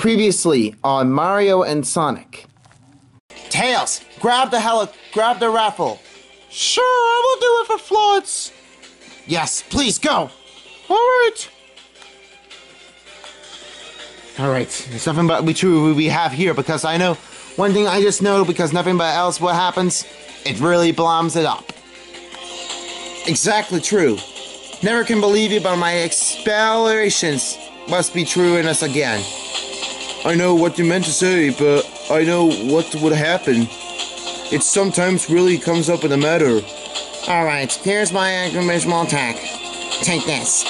Previously on Mario and Sonic. Tails, grab the heli- grab the raffle. Sure, I will do it for Floods. Yes, please go. All right. All right, there's nothing but we true we have here because I know one thing I just know because nothing but else what happens, it really blows it up. Exactly true. Never can believe you, but my explorations must be true in us again. I know what you meant to say, but I know what would happen. It sometimes really comes up in a matter. All right, here's my incremental attack. Take this.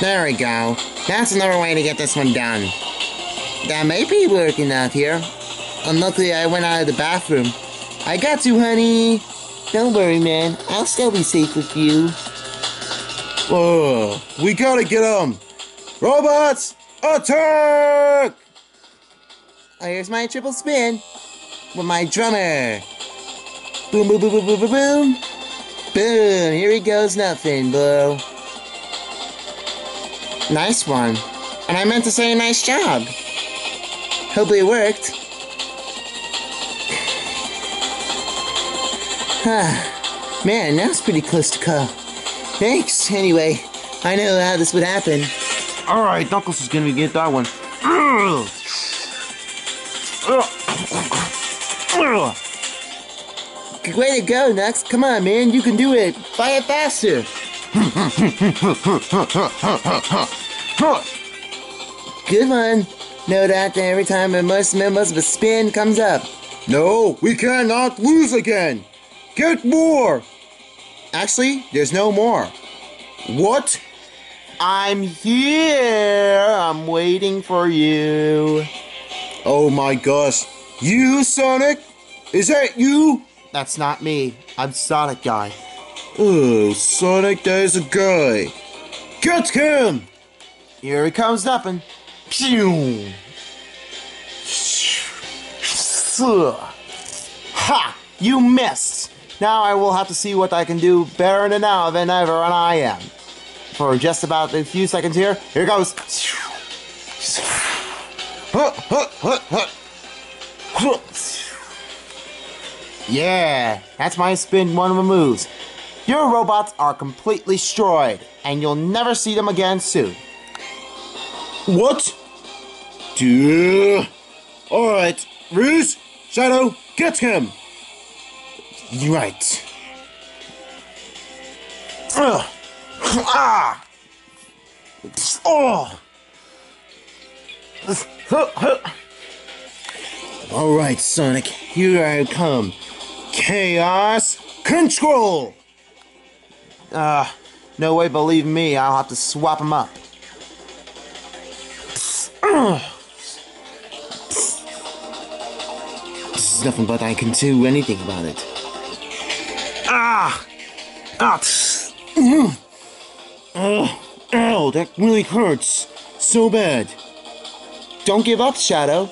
There we go. That's another way to get this one done. That may be working out here. Unluckily, I went out of the bathroom. I got you, honey. Don't worry, man. I'll still be safe with you. Uh, we gotta get 'em. Robots, attack! Oh, here's my triple spin with my drummer. Boom, boom, boom, boom, boom, boom, boom. Boom. Here he goes, nothing, bro. Nice one. And I meant to say nice job. Hopefully it worked. Man, that's pretty close to call. Thanks, anyway. I know how this would happen. All right, Knuckles is gonna get that one. Way to go, Knux. Come on, man. You can do it. Fire it faster. Good one. Know that every time a most members of a spin comes up. No, we cannot lose again. Get more. Actually, there's no more. What? I'm here. I'm waiting for you. Oh my gosh. You, Sonic? Is that you? That's not me. I'm Sonic Guy. Oh, Sonic, there's a guy. Get him! Here he comes, nothing. Pew! Ha! You missed! Now I will have to see what I can do better than now than ever, and I am. For just about a few seconds here, here goes. Yeah, that's my spin one of the moves. Your robots are completely destroyed, and you'll never see them again soon. What? Duh. Alright, Rouge, Shadow, get him! Right. Ugh. Ah. Oh. Alright, Sonic, here I come. Chaos Control! Uh, no way, believe me, I'll have to swap him up. This is nothing but I can do anything about it. Ah! Ah! Oh, ow, that really hurts. So bad. Don't give up, Shadow.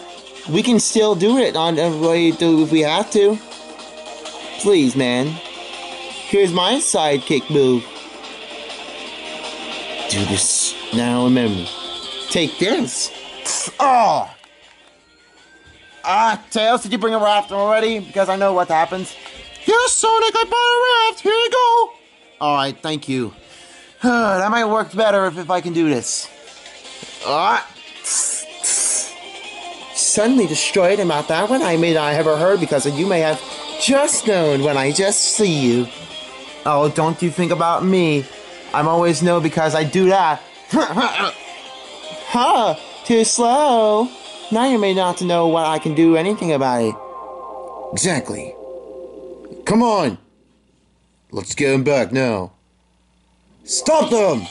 We can still do it on a way to if we have to. Please, man. Here's my sidekick move. Do this now, remember. Take this. Oh! Ah, Tails, did you bring a raft already? Because I know what happens. Yes, Sonic, I bought a raft. Here you go. Alright, thank you. That might work better if, if I can do this. Ah! Suddenly destroyed about that one I may not have ever heard because you may have just known when I just see you. Oh, don't you think about me. I'm always know because I do that. huh, too slow. Now you may not know what I can do anything about it. Exactly. Come on. Let's get him back now. Stop them!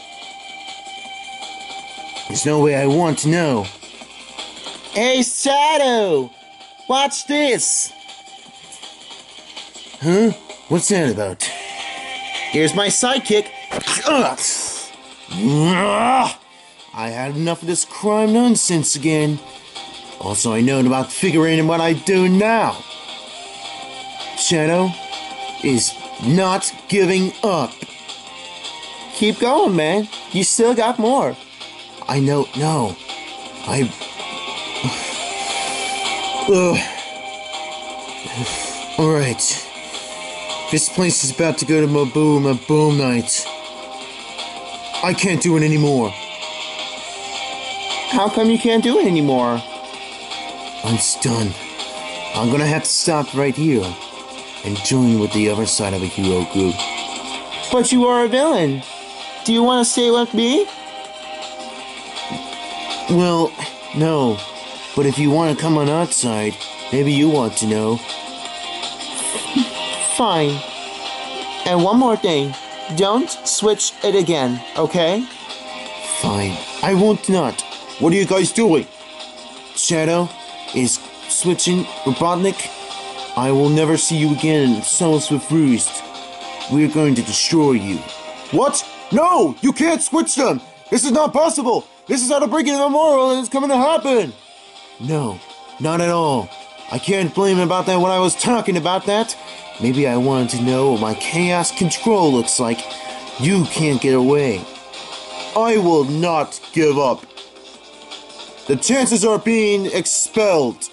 There's no way I want to know. Hey, Shadow! Watch this! Huh? What's that about? Here's my sidekick. I had enough of this crime nonsense again. Also, I know about figuring what I do now. Shadow is not giving up. Keep going, man. You still got more. I know. No. I. Ugh. Alright. This place is about to go to Maboom, a boom night. I can't do it anymore. How come you can't do it anymore? I'm stunned. I'm gonna have to stop right here and join with the other side of a hero group. But you are a villain. Do you want to stay with me? Well, no. But if you want to come on outside, maybe you want to know. Fine. And one more thing. Don't switch it again, okay? Fine. I won't not. What are you guys doing? Shadow is switching Robotnik. I will never see you again in Souls with Roost. We're going to destroy you. What? No! You can't switch them! This is not possible! This is how to break in the moral and it's coming to happen! No, not at all. I can't blame him about that when I was talking about that. Maybe I wanted to know what my chaos control looks like. You can't get away. I will not give up. The chances are being expelled.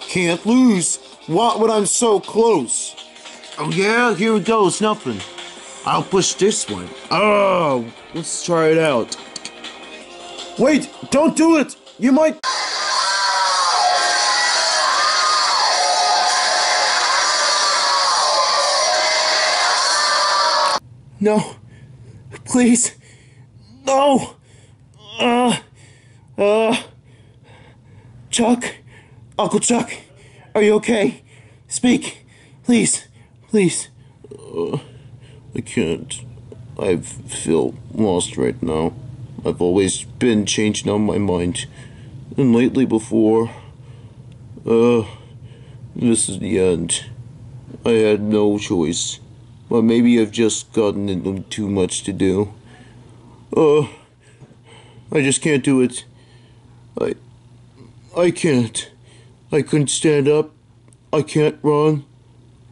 Can't lose. What when I'm so close? Oh yeah, here it goes, nothing. I'll push this one. Oh, let's try it out. Wait, don't do it! You might. No, please, no. Uh, uh, Chuck, Uncle Chuck, are you okay? Speak, please, please. Uh, I can't. I feel lost right now. I've always been changing on my mind. And lately before, uh, this is the end. I had no choice. But maybe I've just gotten into too much to do. Uh, I just can't do it. I, I can't. I couldn't stand up. I can't run.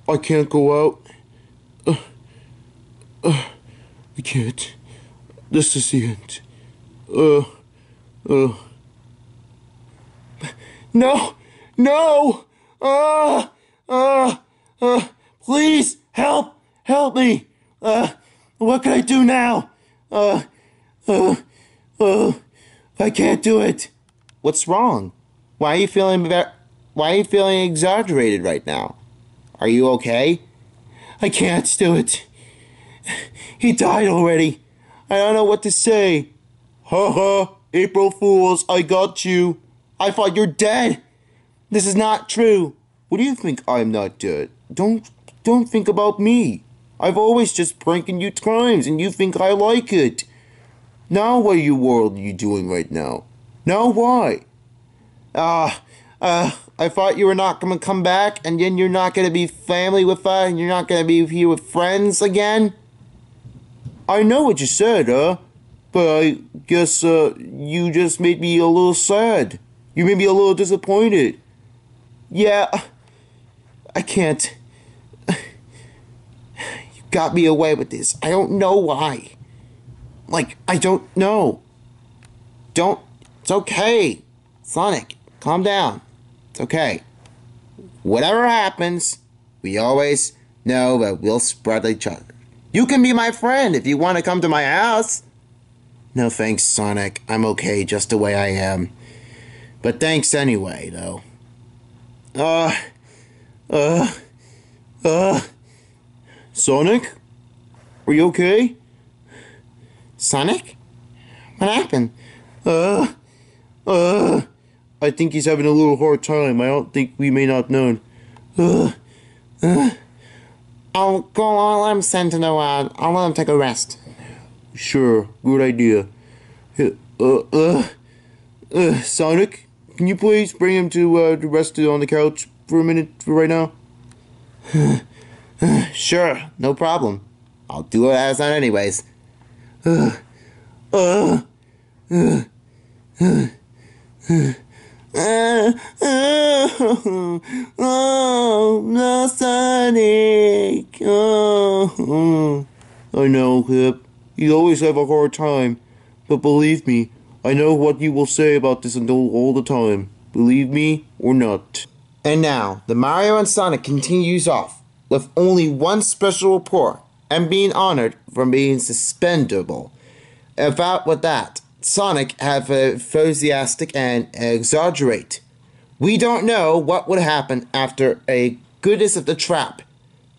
I can't go out. Uh, I can't. This is the end. Uh, uh. No! No! Uh, uh, uh, please help! Help me! Uh, what can I do now? Uh, uh, uh, I can't do it. What's wrong? Why are you feeling why are you feeling exaggerated right now? Are you okay? I can't do it. He died already. I don't know what to say. Ha ha, April Fools, I got you. I thought you're dead. This is not true. What do you think I'm not dead? Don't don't think about me. I've always just pranking you times and you think I like it. Now what you world are you doing right now? Now why? Ah, uh, uh, I thought you were not gonna come back and then you're not gonna be family with us and you're not gonna be here with friends again? I know what you said, huh? But I guess uh, you just made me a little sad. You made me a little disappointed. Yeah, I can't. You got me away with this. I don't know why. Like, I don't know. Don't. It's okay. Sonic, calm down. It's okay. Whatever happens, we always know that we'll spread each other. You can be my friend if you want to come to my house. No thanks, Sonic. I'm okay just the way I am. But thanks anyway, though. Uh, uh, uh. Sonic? Are you okay? Sonic? What happened? Uh, uh. I think he's having a little hard time. I don't think we may not known. Uh, uh. I'll go, I'll let him send to the, uh, I'll let him take a rest. Sure, good idea. Uh, uh, uh, Sonic, can you please bring him to uh, to rest on the couch for a minute for right now? sure, no problem. I'll do it as on anyways. Uh, uh, uh, uh, uh. Oh, no, Sonic. Oh. I know, Hip. You always have a hard time. but believe me, I know what you will say about this until all the time. Believe me or not. And now, the Mario and Sonic continues off with only one special report and being honored for being suspendable. About with that, Sonic have enthusiastic and exaggerate. We don't know what would happen after a goodness of the trap,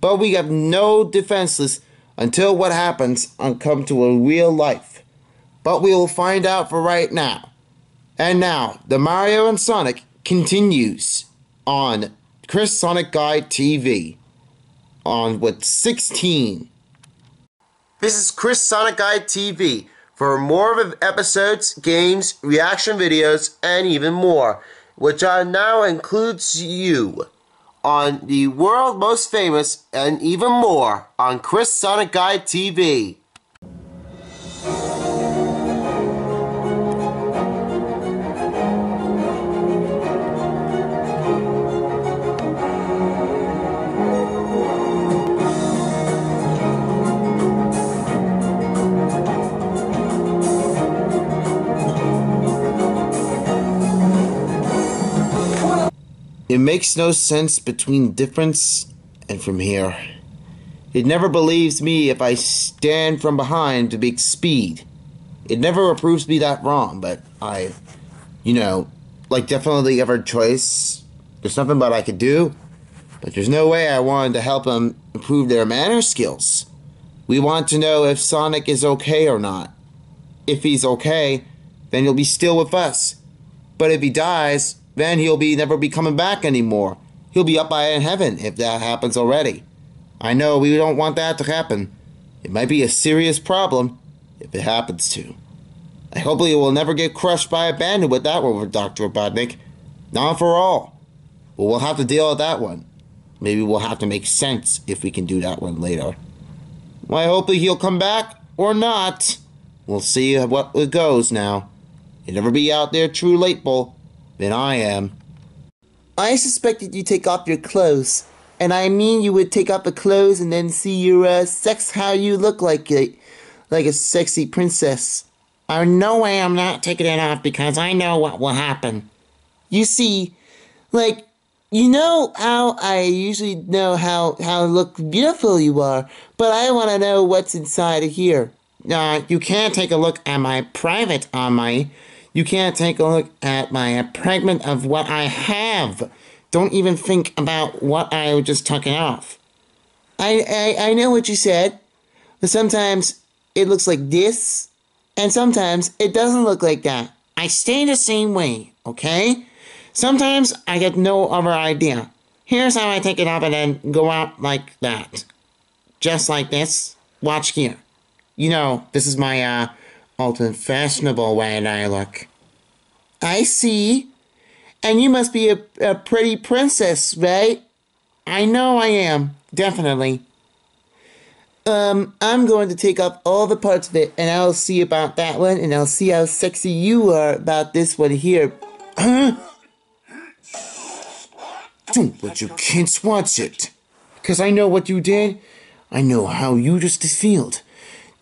but we have no defenseless until what happens and come to a real life. But we will find out for right now. And now, the Mario and Sonic continues on Chris Sonic Guy TV on with 16. This is Chris Sonic Guy TV for more of episodes, games, reaction videos, and even more, which now includes you on the world most famous and even more on Chris Sonic Guide TV. It makes no sense between difference and from here. It never believes me if I stand from behind to make speed. It never approves me that wrong, but I, you know, like definitely ever choice. There's nothing but I could do, but there's no way I wanted to help them improve their manner skills. We want to know if Sonic is okay or not. If he's okay, then he'll be still with us. But if he dies, then he'll be never be coming back anymore. He'll be up by in heaven if that happens already. I know we don't want that to happen. It might be a serious problem if it happens to. I hope he will never get crushed by a bandit with that one, with Dr. Robotnik. Not for all. But we'll have to deal with that one. Maybe we'll have to make sense if we can do that one later. I hope he'll come back or not. We'll see what it goes now. He'll never be out there true late bull than I am. I suspected you take off your clothes. And I mean you would take off the clothes and then see your uh, sex how you look like a, like a sexy princess. Oh, no way I'm not taking it off because I know what will happen. You see, like, you know how I usually know how, how look beautiful you are, but I want to know what's inside of here. Uh, you can't take a look at my private on my you can't take a look at my fragment of what I have. Don't even think about what I just tucking off. I, I, I know what you said, but sometimes it looks like this, and sometimes it doesn't look like that. I stay the same way, okay? Sometimes I get no other idea. Here's how I take it off and then go out like that. Just like this. Watch here. You know, this is my, uh, ultimate fashionable way that I look. I see. And you must be a, a pretty princess, right? I know I am. Definitely. Um, I'm going to take off all the parts of it, and I'll see about that one, and I'll see how sexy you are about this one here. Huh? Don't let your kids watch it. Because I know what you did. I know how you just feel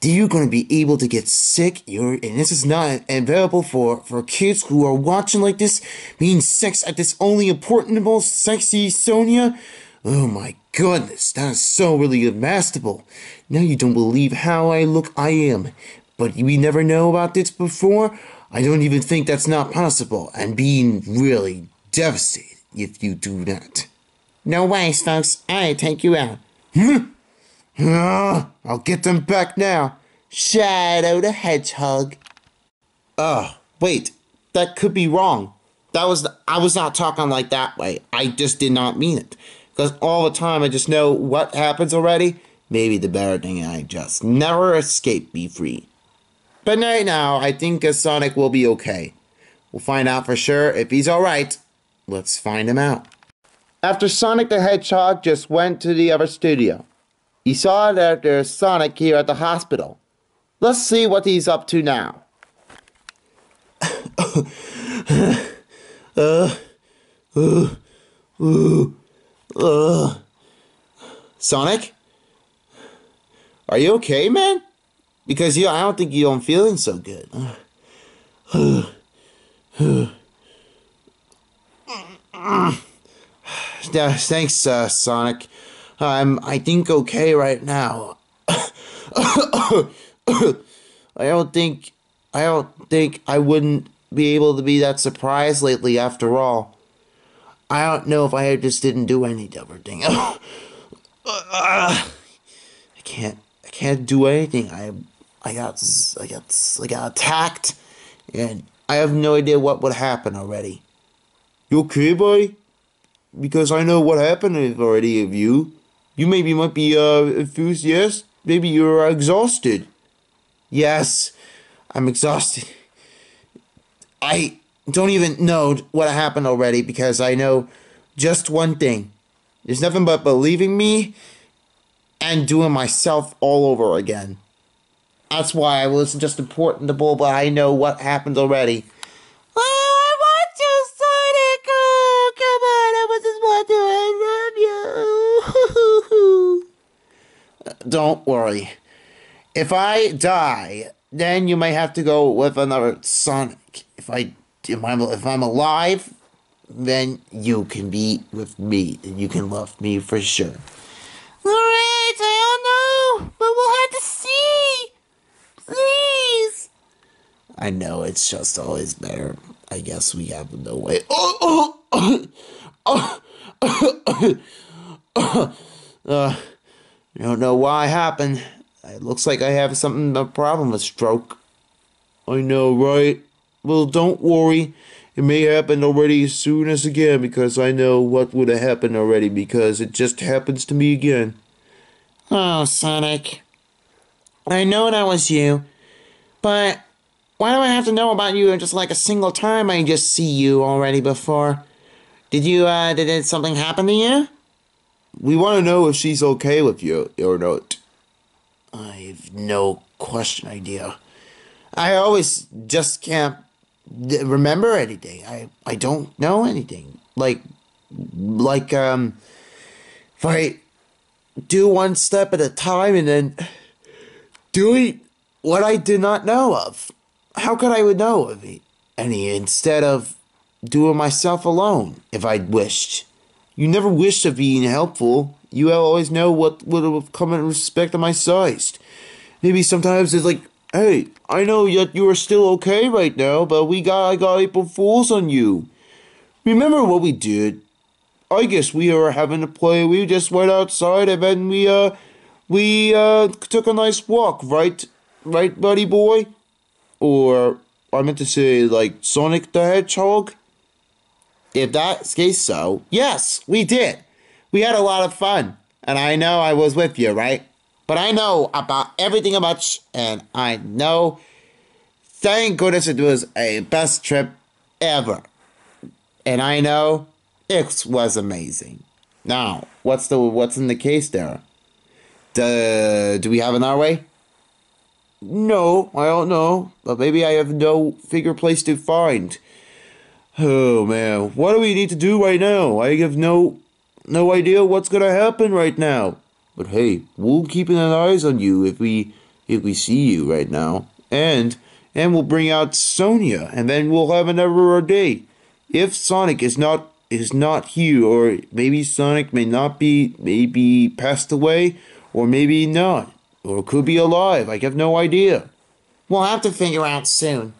you're going to be able to get sick. You're, and this is not available for, for kids who are watching like this, being sex at this only important, most sexy Sonia. Oh my goodness, that is so really unmasterable. Now you don't believe how I look I am. But we never know about this before. I don't even think that's not possible. And being really devastated if you do that. No ways, folks. I take you out. Hmm? I'll get them back now. Shadow the Hedgehog. Ugh, wait, that could be wrong. That was, I was not talking like that way. I just did not mean it. Because all the time I just know what happens already. Maybe the better thing I just never escape be free. But right now, I think Sonic will be okay. We'll find out for sure if he's alright. Let's find him out. After Sonic the Hedgehog just went to the other studio, he saw that there's Sonic here at the hospital. Let's see what he's up to now. uh, uh, uh. Sonic? Are you okay, man? Because you, I don't think you don't feeling so good. yeah, thanks, uh, Sonic. I'm, I think, okay right now. I don't think, I don't think I wouldn't be able to be that surprised lately after all. I don't know if I just didn't do any dumber thing. I can't, I can't do anything. I, I got, I got, I got attacked, and I have no idea what would happen already. You okay, boy? Because I know what happened already of you. You maybe might be uh enthused, yes? Maybe you're exhausted. Yes, I'm exhausted. I don't even know what happened already because I know just one thing. There's nothing but believing me and doing myself all over again. That's why I was just important to bull, but I know what happened already. Don't worry. If I die, then you may have to go with another Sonic. If I if I'm, if I'm alive, then you can be with me and you can love me for sure. Alright, I don't know, but we'll have to see. Please. I know it's just always better. I guess we have no way. Oh, oh, oh, oh. uh, I don't know why it happened. It looks like I have something a problem with stroke. I know, right? Well, don't worry. It may happen already as soon as again because I know what would have happened already because it just happens to me again. Oh, Sonic. I know that was you, but why do I have to know about you just like a single time I just see you already before? Did you, uh, did something happen to you? We want to know if she's okay with you or not. I have no question idea. I always just can't remember anything. I I don't know anything. Like like um if I do one step at a time and then doing what I did not know of. How could I would know of it? Any instead of doing myself alone if I wished. You never wish of being helpful. You always know what would come in respect to my size. Maybe sometimes it's like Hey, I know that you are still okay right now, but we got I got April Fools on you. Remember what we did? I guess we were having a play. We just went outside and then we uh we uh took a nice walk, right? Right, buddy boy? Or I meant to say like Sonic the Hedgehog. If that's case so, yes, we did. We had a lot of fun, and I know I was with you, right? But I know about everything about sh- and I know thank goodness it was a best trip ever. And I know it was amazing. Now, what's the what's in the case there? Do, do we have another way? No, I don't know. But maybe I have no figure place to find. Oh man, what do we need to do right now? I have no no idea what's gonna happen right now. But hey, we'll keep an eyes on you if we if we see you right now. And and we'll bring out Sonia and then we'll have another day. If Sonic is not is not here or maybe Sonic may not be maybe passed away or maybe not or could be alive. I have no idea. We'll have to figure out soon.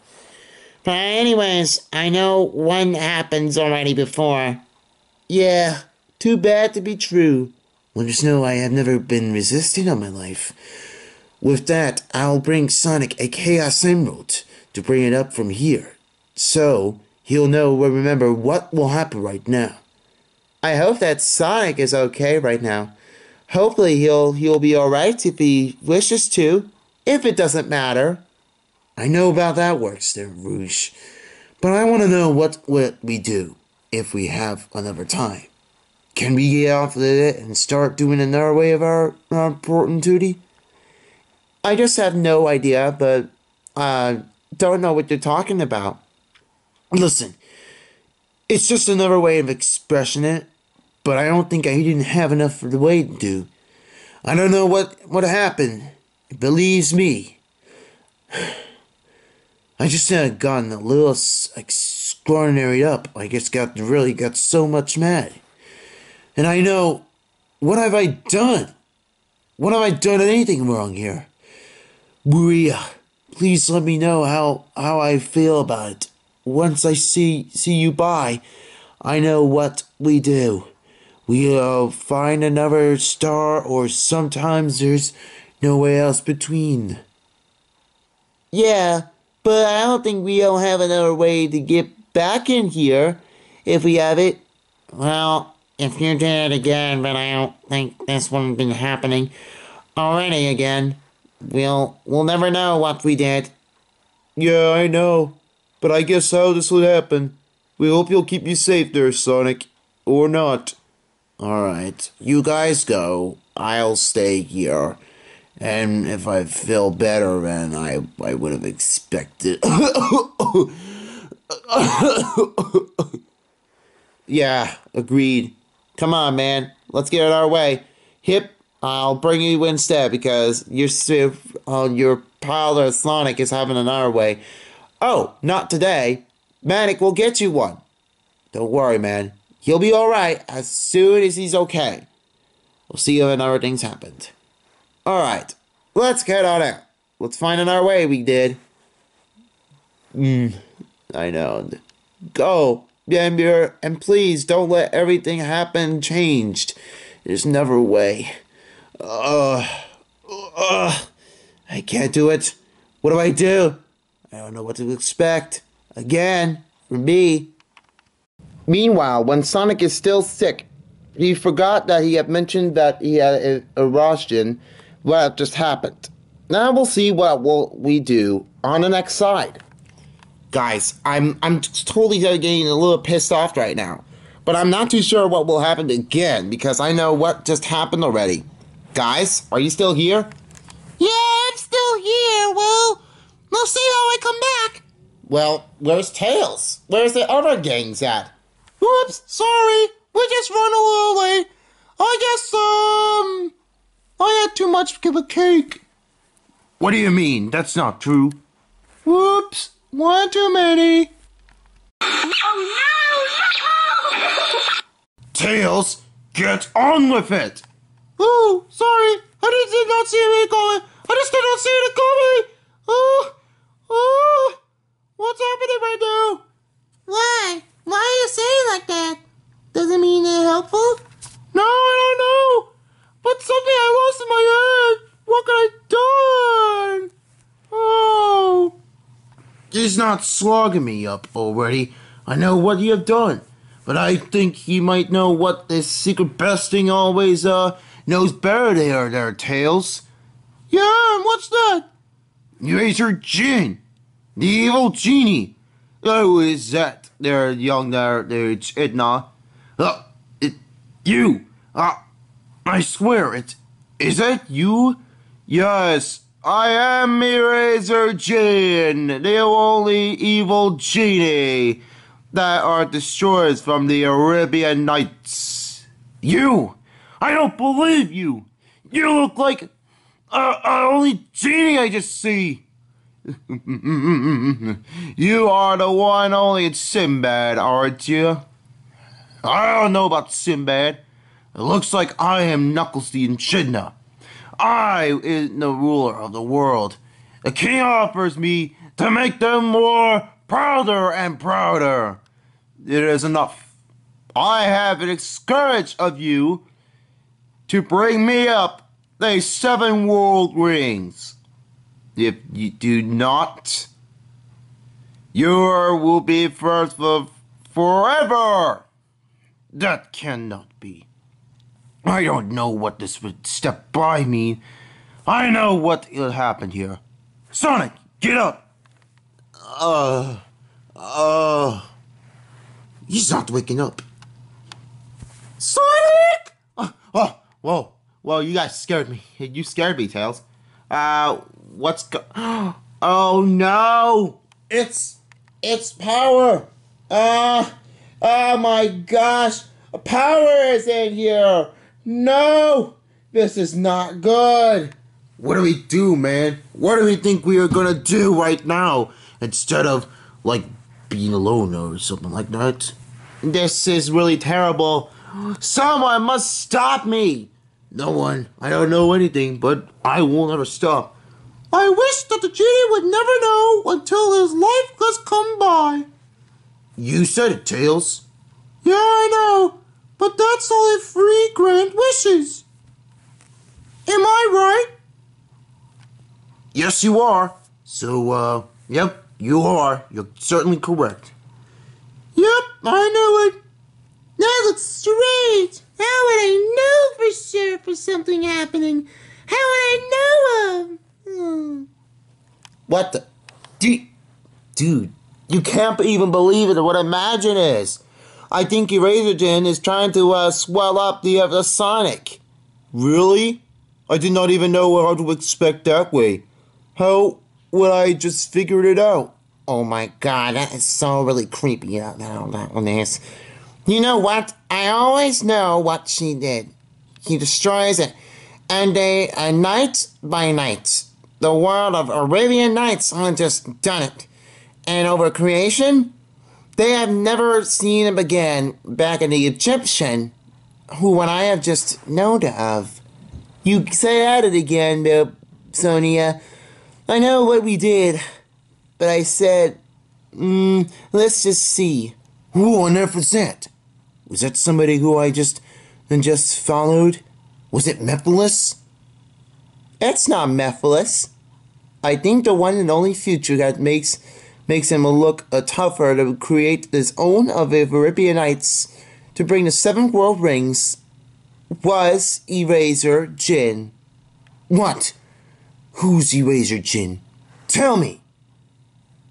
But anyways, I know one happens already before. Yeah, too bad to be true. Just know I have never been resisting on my life. With that, I'll bring Sonic a Chaos Emerald to bring it up from here. So, he'll know or remember what will happen right now. I hope that Sonic is okay right now. Hopefully he'll he'll be alright if he wishes to. If it doesn't matter. I know about that works there, Rouge. But I want to know what, what we do if we have another time. Can we get off of it and start doing another way of our, our important duty? I just have no idea, but uh, don't know what you're talking about. Listen, it's just another way of expressing it, but I don't think I didn't have enough for the way to do. I don't know what what happened. Believes me, I just uh, gotten a little extraordinary up. I just got really got so much mad. And I know, what have I done? What have I done anything wrong here? Maria, please let me know how, how I feel about it. Once I see see you by, I know what we do. We'll find another star, or sometimes there's no way else between. Yeah, but I don't think we don't have another way to get back in here. If we have it, well, if you did it again, but I don't think this wouldn't be happening already again. We'll we'll never know what we did. Yeah, I know. But I guess how this would happen. We hope you'll keep you safe there, Sonic. Or not. Alright, you guys go. I'll stay here. And if I feel better than I, I would have expected. yeah, agreed. Come on, man. Let's get it our way. Hip, I'll bring you instead because your uh, your pal Sonic is having an our way. Oh, not today. Manic will get you one. Don't worry, man. He'll be alright as soon as he's okay. We'll see you when everything's happened. Alright, let's get on out. Let's find an our way we did. Hmm, I know. Go, Gambler, and please don't let everything happen changed. There's never a way. Ugh. Ugh. I can't do it. What do I do? I don't know what to expect. Again, from me. Meanwhile, when Sonic is still sick, he forgot that he had mentioned that he had a, a Roshin. What just happened? Now we'll see what will we do on the next side. Guys, I'm I'm totally getting a little pissed off right now. But I'm not too sure what will happen again because I know what just happened already. Guys, are you still here? Yeah, I'm still here. Well, we'll see how I come back. Well, where's Tails? Where's the other gangs at? Oops, sorry. We just run a little late. I guess, um, I had too much of a cake. What do you mean? That's not true. Whoops, one too many. Oh no, no! Tails, get on with it! Oh, sorry. I just did not see it coming. I just did not see it coming. Oh, oh, what's happening right now? Why? Why are you saying like that? Does it mean they're helpful? No, I don't know. But something I lost in my head. What could I done? Oh. He's not slogging me up already. I know what you have done. But I think he might know what this secret besting always, uh, knows better there, their Tails. Yeah, and what's that? Razor Jin, the evil genie. Oh, is that there, young there, it's Edna? Uh, it, you. Uh, I swear it. Is that you? Yes, I am Razor Jin, the only evil genie that are destroyers from the Arabian Nights. You! I don't believe you! You look like a only genie I just see! you are the one only Sinbad, aren't you? I don't know about Sinbad. It looks like I am Knuckles the Echidna. I am the ruler of the world. The king offers me to make them more prouder and prouder. It is enough. I have it discouraged of you to bring me up the seven world rings. If you do not, you will be first for forever. That cannot be. I don't know what this would step by mean. I know what will happen here. Sonic, get up. Uh, uh. He's not waking up. Sonic! Oh, oh, whoa, whoa! You guys scared me. You scared me, Tails. Uh, what's go? Oh no! It's it's power. Uh, oh my gosh! Power is in here. No, this is not good. what do we do, man? What do we think we are gonna do right now instead of like being alone or something like that? This is really terrible. Someone must stop me. No one. I don't know anything, but I will never stop. I wish that the genie would never know until his life has come by. You said it, Tails. Yeah, I know, but that's only three grand wishes. Am I right? Yes, you are. So, uh, yep, you are. You're certainly correct. Yep, I know it. That looks strange. How would I know for sure for something happening? How would I know of? Hmm. What the? Dude, dude, you can't even believe it. What I Imagine is. I think Erazor Djinn is trying to uh, swell up the, uh, the Sonic. Really? I did not even know how to expect that way. How would I just figured it out? Oh my god, that is so really creepy out now, that one is. You know what? I always know what she did. He destroys it. And a, a night by night, the world of Arabian Nights only just done it. And over creation, they have never seen him again back in the Egyptian, who when I have just known of. You say at it again, though, Sonia. I know what we did, but I said, mm, let's just see. Who on earth was that? Was that somebody who I just then just followed? Was it Mephiles? It's not Mephiles. I think the one and only future that makes makes him look uh, tougher to create his own of the Arabian Nights to bring the seven world rings was Erazor Djinn. What? Who's Erazor Djinn? Tell me.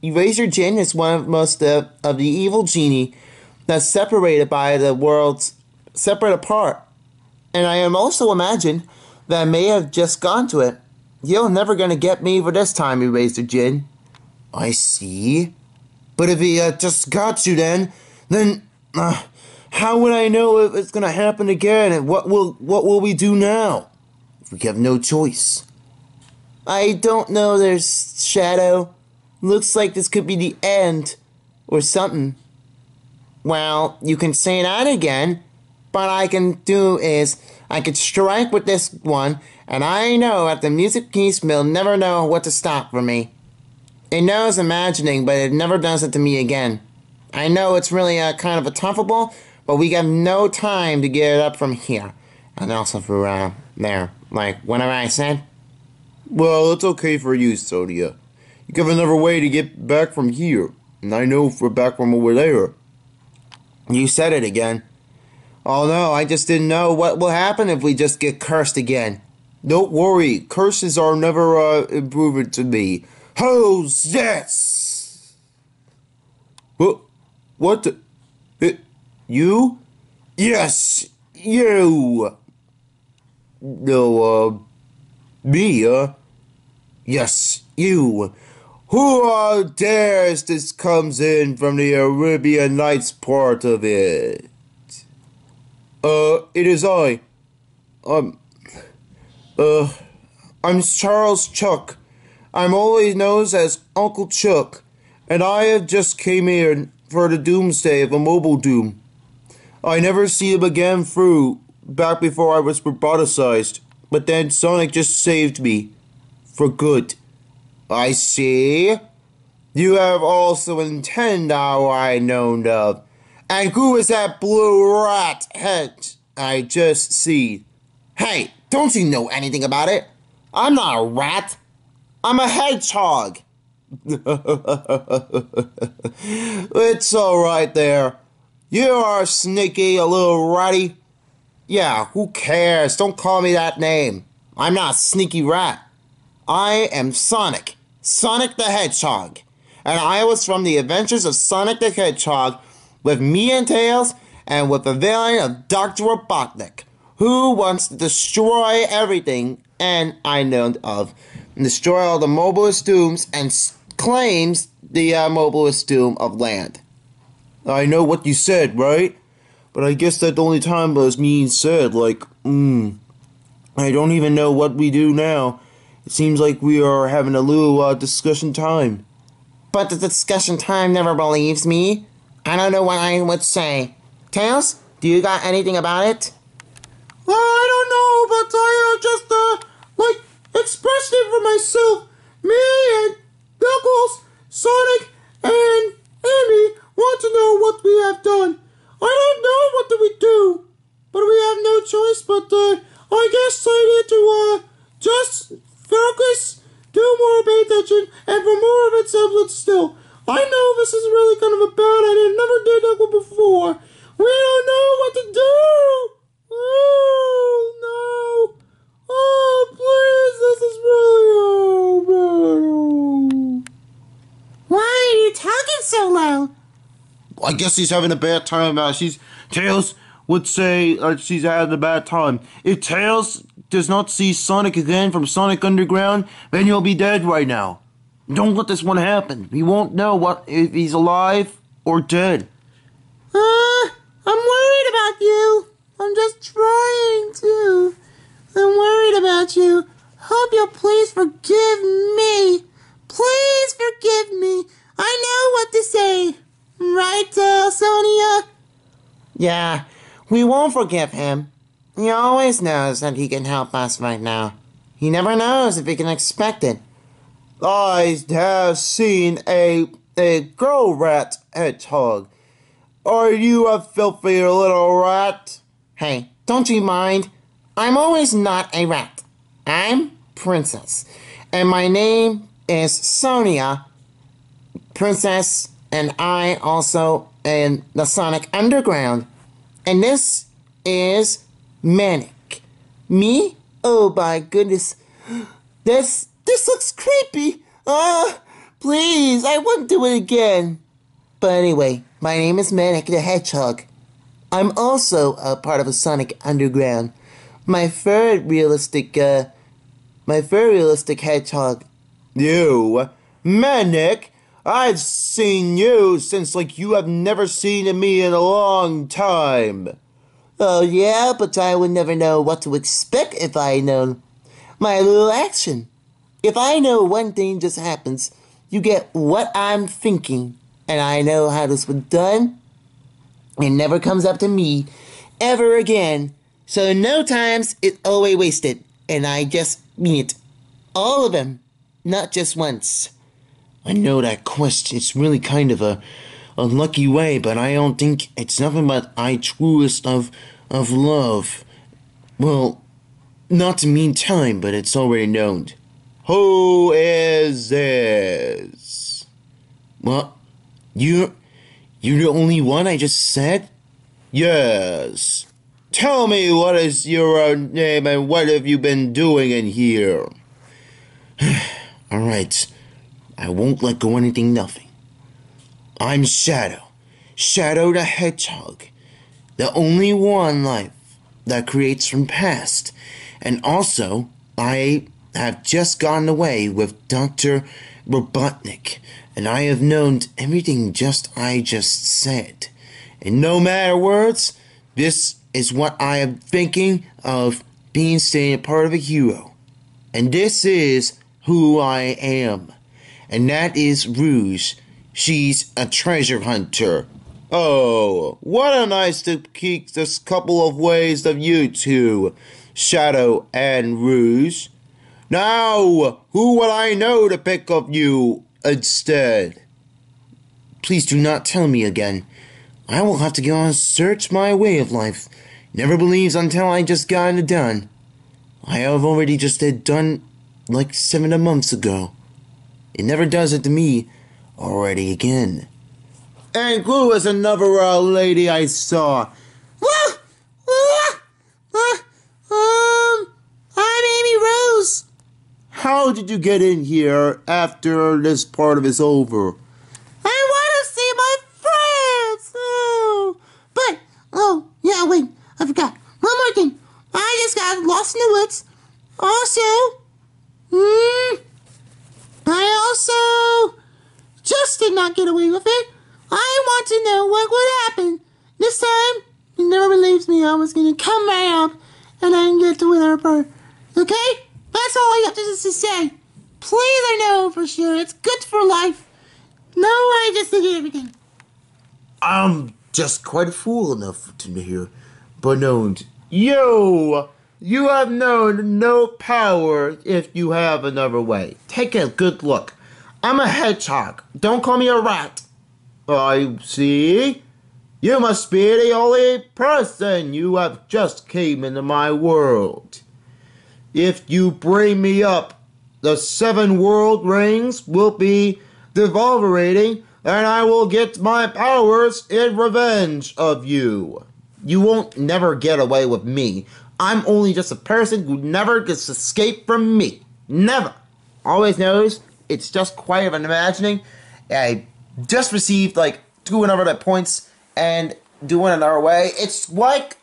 Erazor Djinn is one of most uh, of the evil genie that's separated by the worlds separate apart. And I am also imagine that I may have just gone to it. You're never gonna get me for this time, Erazor Djinn. I see. But if he uh, just got you then, then uh, how would I know if it's gonna happen again? And what will what will we do now? We have no choice. I don't know. There's Shadow. Looks like this could be the end, or something. Well, you can say that again. But I can do is I could strike with this one, and I know that the music piece will never know what to stop for me. It knows imagining, but it never does it to me again. I know it's really a kind of a toughable, but we have no time to get it up from here. And also for uh, there, like whenever I said. Well, it's okay for you, Sonia. You have another way to get back from here, and I know for back from over there. You said it again. Oh no, I just didn't know what will happen if we just get cursed again. Don't worry, curses are never uh, improving to me. Who's this? What? What? The, it, you? Yes, you. No, uh, me, uh? Yes, you. Who uh, dares this comes in from the Arabian Nights part of it? Uh, it is I. Um, uh, I'm Charles Chuck. I'm always known as Uncle Chuck, and I have just came here for the doomsday of a mobile doom. I never see him again through, back before I was roboticized, but then Sonic just saved me. For good. I see. You have also Nintendo I know of. And who is that blue rat head I just see? Hey, don't you know anything about it? I'm not a rat. I'm a hedgehog. it's alright there. You are sneaky, a little ratty. Yeah, who cares? Don't call me that name. I'm not sneaky rat. I am Sonic. Sonic the Hedgehog. And I was from the adventures of Sonic the Hedgehog with me and Tails and with the villain of Dr. Robotnik, who wants to destroy everything and I know of. Destroy all the mobilist dooms and s- claims the uh, mobilist doom of land. I know what you said, right? But I guess that the only time was me said, like, mm, I don't even know what we do now. It seems like we are having a little uh, discussion time. But the discussion time never believes me. I don't know what I would say. Tails, do you got anything about it? Well, I don't know, but I uh, just, uh, expressed it for myself. Me and Knuckles, Sonic, and Amy want to know what we have done. I don't know what do we do, but we have no choice but, uh, I guess I need to, uh, just focus, do more pay attention, and for more of it, substance still. I know this is really kind of a bad idea. Never did that one before. We don't know what to do. Oh no! Oh please, this is really bad. Why are you talking so low? I guess he's having a bad time. Uh, she's Tails would say uh, she's having a bad time. If Tails does not see Sonic again from Sonic Underground, then he'll be dead right now. Don't let this one happen. He won't know what if he's alive or dead. Uh, I'm worried about you. I'm just trying to. I'm worried about you. Hope you'll please forgive me. Please forgive me. I know what to say. Right, uh, Sonia? Yeah, we won't forgive him. He always knows that he can help us right now. He never knows if he can expect it. I have seen a a girl rat hedgehog. Are you a filthy little rat? Hey, don't you mind? I'm always not a rat. I'm Princess. And my name is Sonia. Princess, and I also in the Sonic Underground. And this is Manic. Me? Oh my goodness. This this looks creepy. Ah, please, I won't do it again. But anyway, my name is Manic the Hedgehog. I'm also a part of a Sonic Underground. My third realistic, uh, my third realistic hedgehog. You, Manic, I've seen you since like you have never seen me in a long time. Oh yeah, but I would never know what to expect if I known my little action. If I know one thing just happens, you get what I'm thinking, and I know how this was done. It never comes up to me ever again. So no times it's always wasted, and I just mean it. All of them, not just once. I know that quest is really kind of a unlucky way, but I don't think it's nothing but I truest of of love. Well, not to mean time, but it's already known. Who is this? What? You you're the only one I just said? Yes. Tell me what is your uh, name and what have you been doing in here? Alright. I won't let go anything nothing. I'm Shadow. Shadow the Hedgehog. The only one life that creates from past. And also, I have just gotten away with Dr. Robotnik, and I have known everything just I just said. And no matter words, this is what I am thinking of being staying a part of a hero. And this is who I am. And that is Rouge. She's a treasure hunter. Oh, what a nice to keep this couple of ways of you two, Shadow and Rouge. Now, who would I know to pick of you instead? Please do not tell me again. I will have to go and search my way of life. Never believes until I just got it done. I have already just had done like seven months ago. It never does it to me already again. And who is another uh, lady I saw? Um, I'm Amy Rose. How did you get in here after this part of is over? I want to see my friends. Oh, but oh yeah, wait, I forgot one more thing. I just got Also, hmm, I also just did not get away with it. I want to know what would happen this time. He never believes me. I was gonna come right up, and I can get to with her. Okay? That's all I have to just to say. Please, I know for sure. It's good for life. No, I just think everything. I'm just quite a fool enough to hear, but known. Yo, you have known no power if you have another way. Take a good look. I'm a hedgehog. Don't call me a rat. I see. You must be the only person you have just came into my world. If you bring me up, the seven world rings will be devolverating, and I will get my powers in revenge of you. You won't never get away with me. I'm only just a person who never gets escaped from me. Never. Always knows it's just quite of an imagining. I just received like two and over points and doing our way. It's like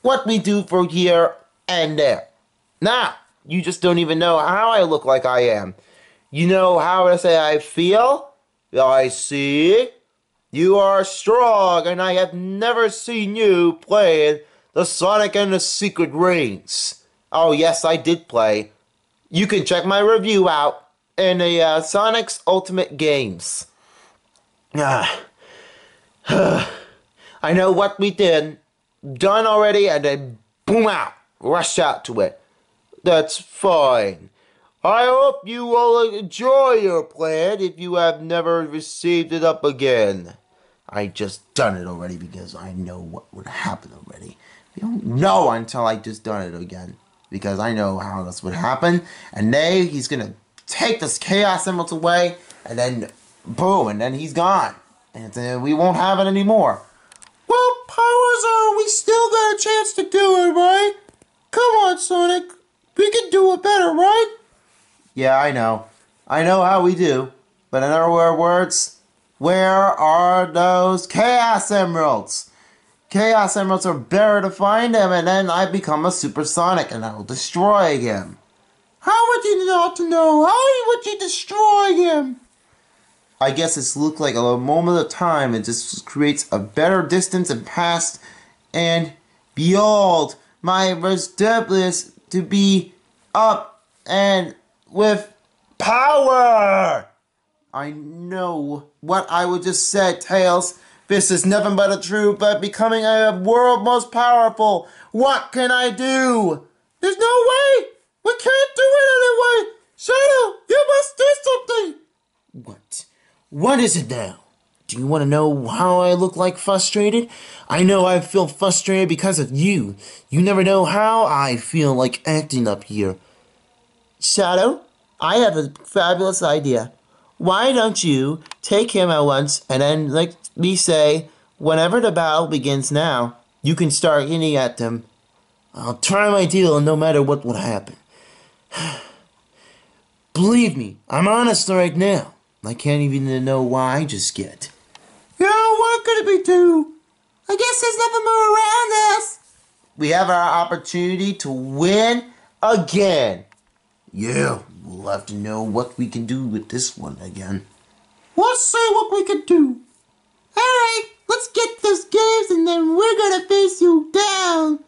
what we do for here and there. Now, you just don't even know how I look like I am. You know how I say I feel? I see. You are strong, and I have never seen you play the Sonic and the Secret Rings. Oh, yes, I did play. You can check my review out in the uh, Sonic's Ultimate Games. Ah. I know what we did, done already, and then boom out, rush out to it. That's fine. I hope you will enjoy your plan if you have never received it up again. I just done it already because I know what would happen already. You don't know until I just done it again. Because I know how this would happen. And then he's gonna take this chaos emerald away and then boom, and then he's gone. And then we won't have it anymore. Well, powers are, we still got a chance to do it, right? Come on, Sonic. We can do it better, right? Yeah, I know. I know how we do. But in other words, where are those Chaos Emeralds? Chaos Emeralds are better to find him, and then I become a Supersonic and I will destroy him. How would you not know? How would you destroy him? I guess it's looked like a moment of time. It just creates a better distance and past and behold my resemblance to be up and with power. I know what I would just said, Tails. This is nothing but a truth, but becoming a world most powerful. What can I do? There's no way. We can't do it anyway. Shadow, you must do something. What? What is it now? Do you want to know how I look like frustrated? I know I feel frustrated because of you. You never know how I feel like acting up here. Shadow, I have a fabulous idea. Why don't you take him at once and then let me say, whenever the battle begins now, you can start hitting at them. I'll try my deal no matter what will happen. Believe me, I'm honest right now. I can't even know why I just yet. Yeah, what could it be too? I guess there's nothing more around us. We have our opportunity to win again. Yeah, we'll have to know what we can do with this one again. Let's see what we can do. Alright, let's get those games and then we're gonna face you down.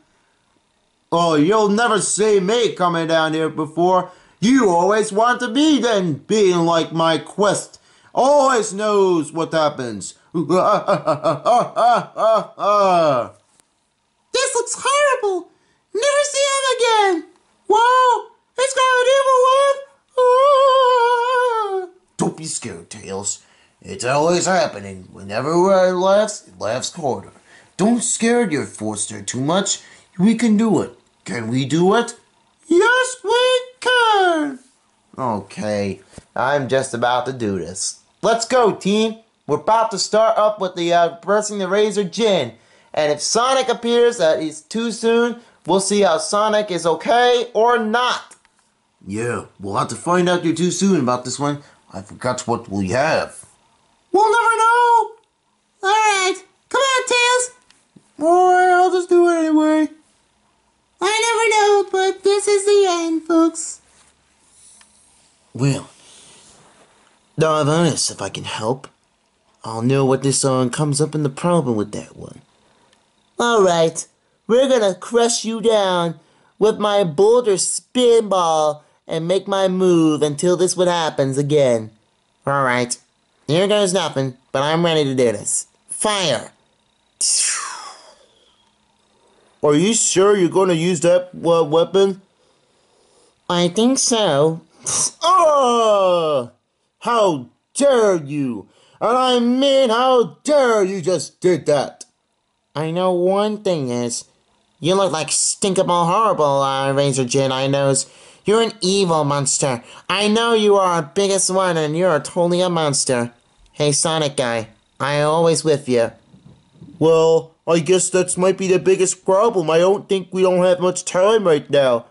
Oh, you'll never see me coming down here before. You always want to be then, being like my quest. Always knows what happens. This looks horrible. Never see him again. Whoa, it's got an evil laugh. Don't be scared, Tails. It's always happening. Whenever I laughs, it laughs harder. Don't scare your Forster too much. We can do it. Can we do it? Yes, we can. Okay, I'm just about to do this. Let's go, team. We're about to start up with the uh, pressing the razor gin. And if Sonic appears that too soon, we'll see how Sonic is okay or not. Yeah, we'll have to find out you're too soon about this one. I forgot what we have. We'll never know. All right, come on, Tails. All right, I'll just do it anyway. I never know, but this is the end, folks. Well, Darvanus, if I can help, I'll know what this song comes up in the problem with that one. All right, we're gonna crush you down with my boulder spin ball and make my move until this one happens again. Alright. Here goes nothing, but I'm ready to do this. Fire! Are you sure you're gonna use that uh, weapon? I think so. oh! How dare you! And I mean, how dare you just did that? I know one thing is, you look like stinkable horrible, uh, Razor Jin, I knows. You're an evil monster. I know you are our biggest one and you're totally a monster. Hey, Sonic guy, I always with you. Well, I guess that's might be the biggest problem. I don't think we don't have much time right now.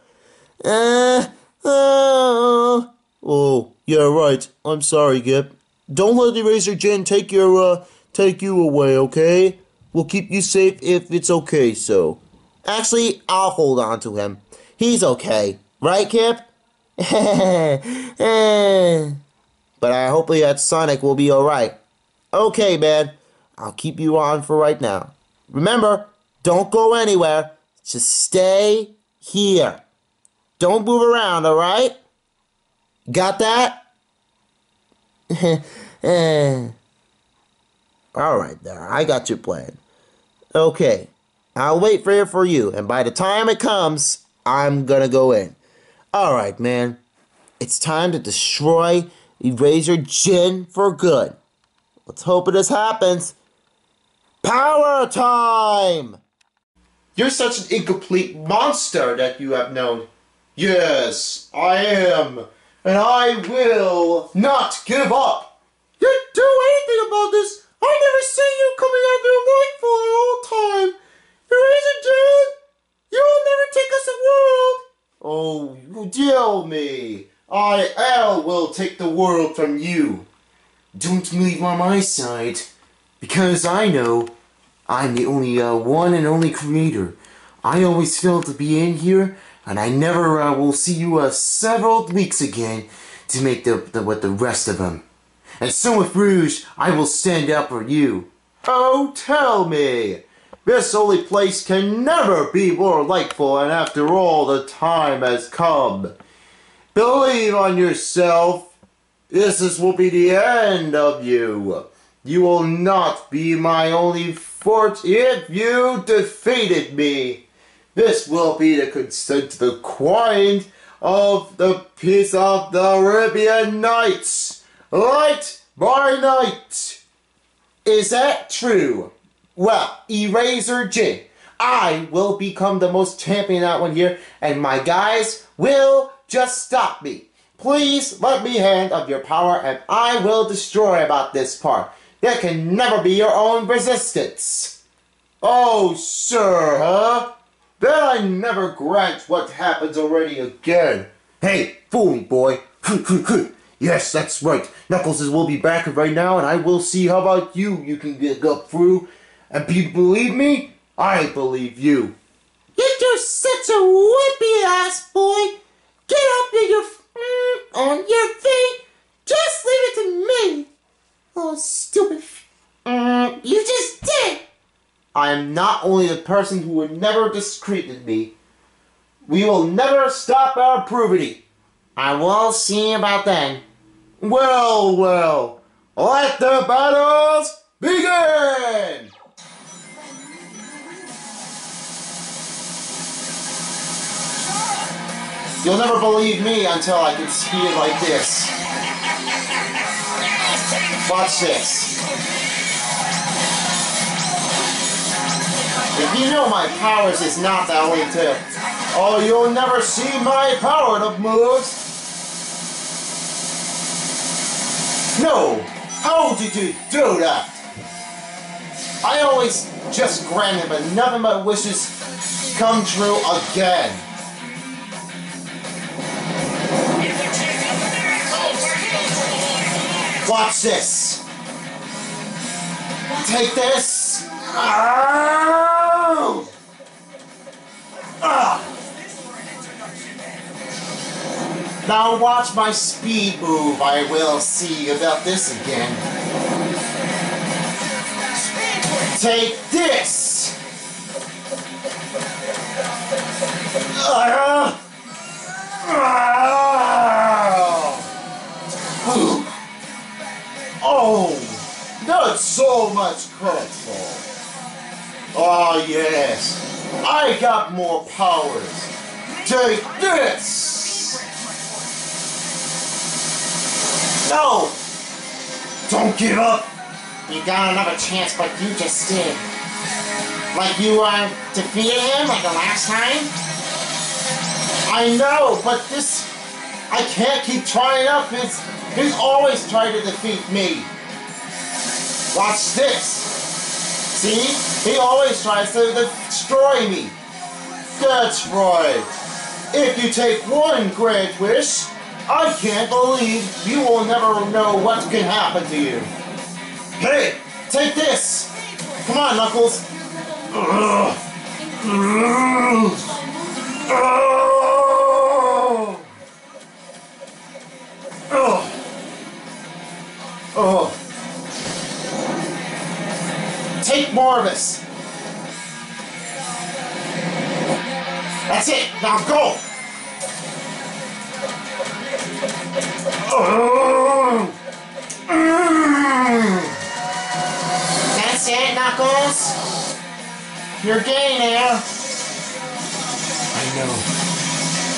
Uh, oh. Oh, yeah, right. I'm sorry, Gip. Don't let the Razor Jin take your uh take you away, okay? We'll keep you safe if it's okay, so. Actually, I'll hold on to him. He's okay. Right, Kip? but I hope that Sonic will be alright. Okay, man. I'll keep you on for right now. Remember, don't go anywhere. Just stay here. Don't move around, alright? Got that? Eh. Alright there, I got your plan. Okay, I'll wait for it for you, and by the time it comes, I'm gonna go in. Alright, man. It's time to destroy Erazor Djinn for good. Let's hope this happens. Power time! You're such an incomplete monster that you have known. Yes, I am. And I will not give up. You do anything about this? I never see you coming out of your life for long time. Erazor Djinn, you will never take us a world. Oh, you deal me. I, Al, will take the world from you. Don't leave on my side, because I know I'm the only uh, one and only creator. I always fail to be in here, and I never uh, will see you uh, several weeks again to make the, the with the rest of them. And so with Rouge, I will stand up for you. Oh, tell me. This holy place can never be more delightful, and after all, the time has come. Believe on yourself. This is, will be the end of you. You will not be my only fort if you defeated me. This will be the consent to the coin of the peace of the Arabian Nights. Light by night. Is that true? Well, Eraser J, I will become the most champion out one here, and my guys will just stop me. Please let me hand of your power, and I will destroy about this part. There can never be your own resistance. Oh, sir, huh? Then I never grant what happens already again. Hey, fool boy. yes, that's right. Knuckles will be back right now, and I will see how about you you can get up through. And believe me? I believe you. You're just such a whippy ass boy. Get up mm, on your feet. Just leave it to me. Oh, stupid. Mm, you just did. I am not only the person who would never discredit me. We will never stop our provity. I will see about then. Well, well, let the battles begin! You'll never believe me until I can speed like this. Watch this. If you know my powers is not that way too. Oh, you'll never see my power up moves. No! How did you do that? I always just grant him, but nothing but wishes come true again. Watch this. Take this. Ah! Ah! Now watch my speed move. I will see about this again. Take this! Ah! So much colorful. Oh yes, I got more powers. Take this! No! Don't give up! You got another chance, but you just did. Like you uh, defeated him like the last time? I know, but this... I can't keep trying up. It's, he's always trying to defeat me. Watch this. See? He always tries to destroy me. That's right. If you take one great wish, I can't believe you will never know what can happen to you. Hey, take this. Come on, Knuckles. Oh. Oh. Take more of us. That's it. Now go. That's it, Knuckles? You're getting there. I know.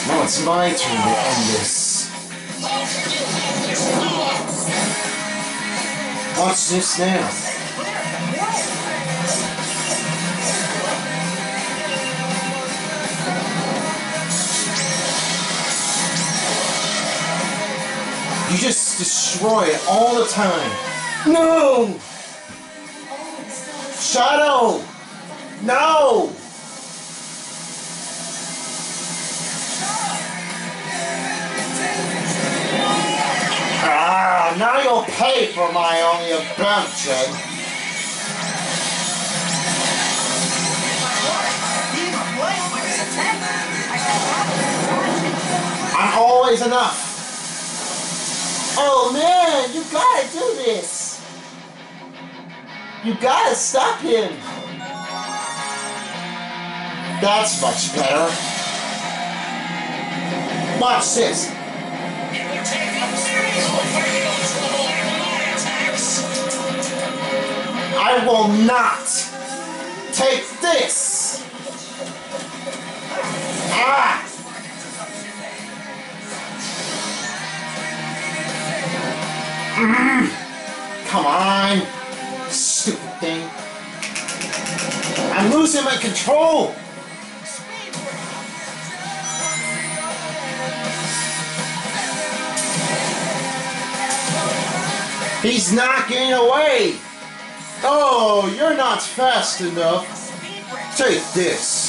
Now it's my turn to end this. Watch this now. You just destroy it all the time. No! Shadow! No! Ah, now you'll pay for my only invention. Always enough. Oh man, you gotta do this. You gotta stop him. That's much better. Watch this. I will not take this. Ah! Come on, stupid thing. I'm losing my control. He's not getting away. Oh, you're not fast enough. Take this.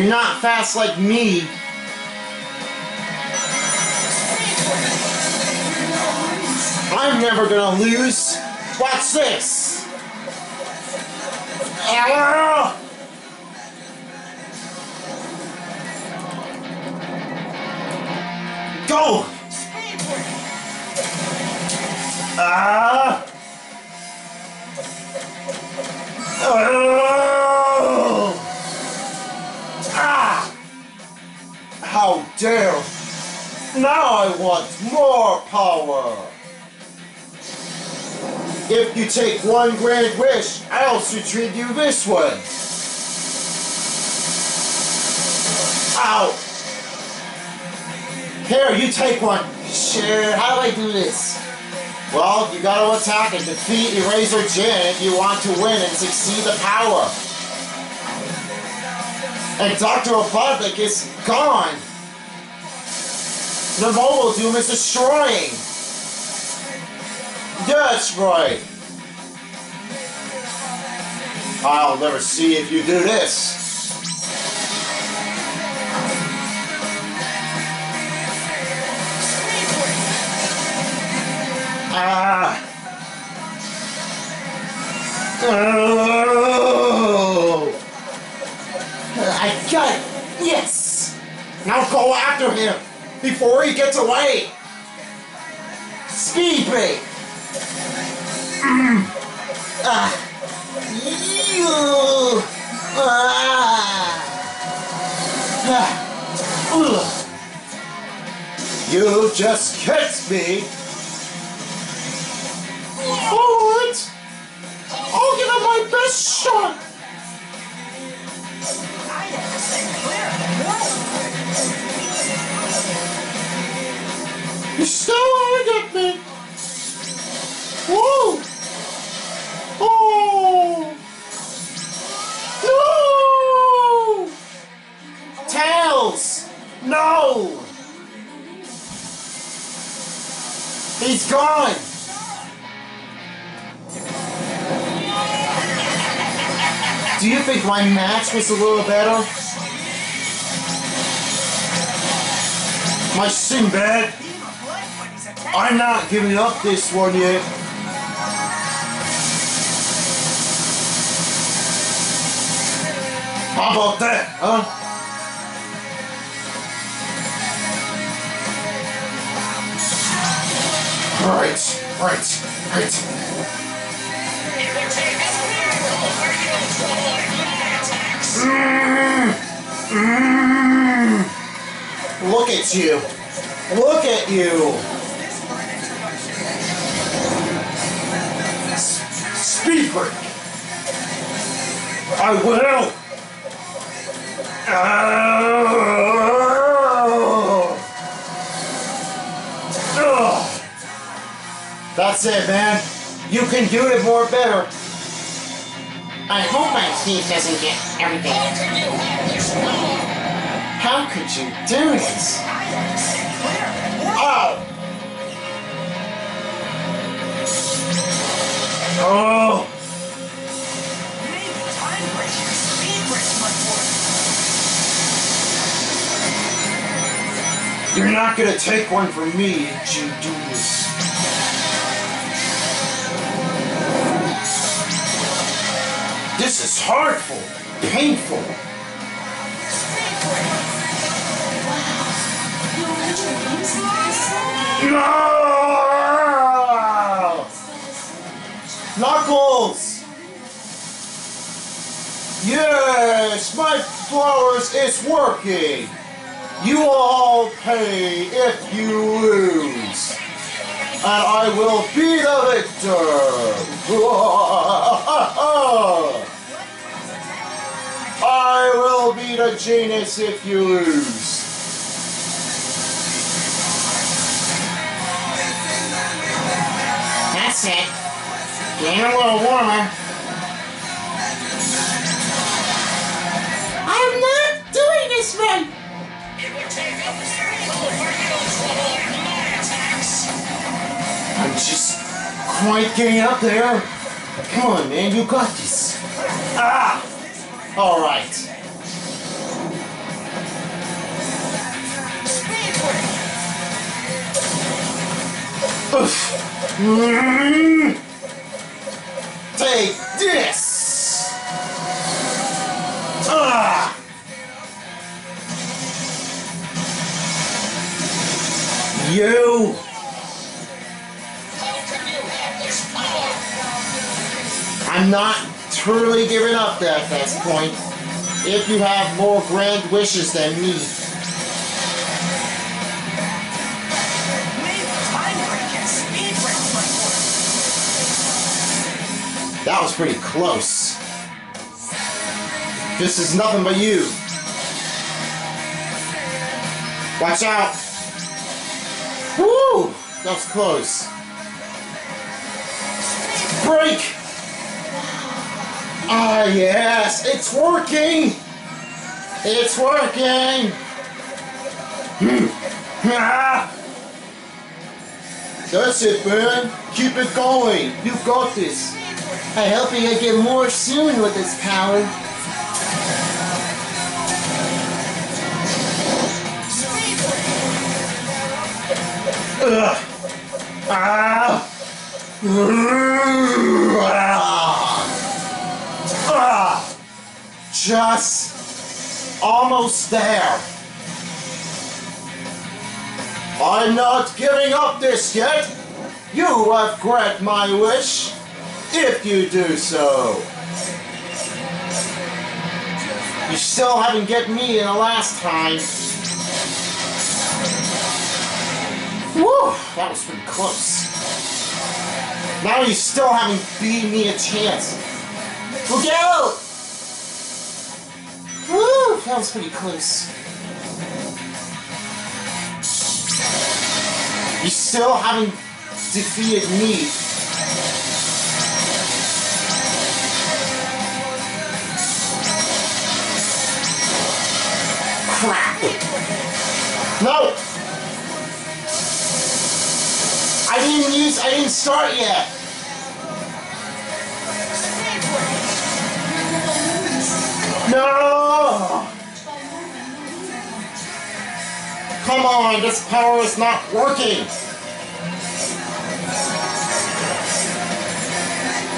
You're not fast like me. I'm never gonna lose. Watch this. Ah! Go! Ah! Oh! How dare! Now I want more power! If you take one grand wish, I'll treat you this one. Ow! Here, you take one. Sure, how do I do this? Well, you gotta attack and defeat Erazor Djinn if you want to win and succeed the power. And Dr. Robotnik is gone. The Mobile Doom is destroying. That's right. I'll never see if you do this. Ah. Oh. I got it. Yes. Now go after him before he gets away. Speed. Mm. Ah. Ugh. Ah. Ah. You just kicked me. Alright! I'll give it my best shot! You still want to get me? Whoa! Oh! No! Tails! No! He's gone! Do you think my match was a little better? My Sinbad! I'm not giving up this one yet. How about that, huh? Right, right, right. Mm-hmm. Mm-hmm. Look at you. Look at you. Speed break. I will. Ugh. That's it, man. You can do it more better. I hope my teeth doesn't get everything. How could you do this? Ow! Oh! You're not gonna take one from me, you do this. This is hurtful, painful. No! Knuckles! Yes, my flowers is working. You all pay if you lose. And I will be the victor. I will be the genius if you lose. That's it. Getting a little warmer. I'm not doing this right! I'm just quite getting up there. Come on, man, you got this. Ah! All right. Take this. Ah! You. I'm not truly giving up there at this point. If you have more grand wishes than me. That was pretty close. This is nothing but you. Watch out. Woo! That was close. Break! Ah, yes, it's working! It's working! Hmm. Ah. That's it, man. Keep it going. You got this. I hope you get more soon with this power. Ugh. Ah. Ah. Just almost there. I'm not giving up this yet. You have grant my wish if you do so. You still haven't get me in the last time. Woo! That was pretty close. Now you still haven't beat me a chance. Look out! Woo! That was pretty close. You still haven't defeated me. Crap! No! I didn't use, I didn't start yet. No! Come on, this power is not working.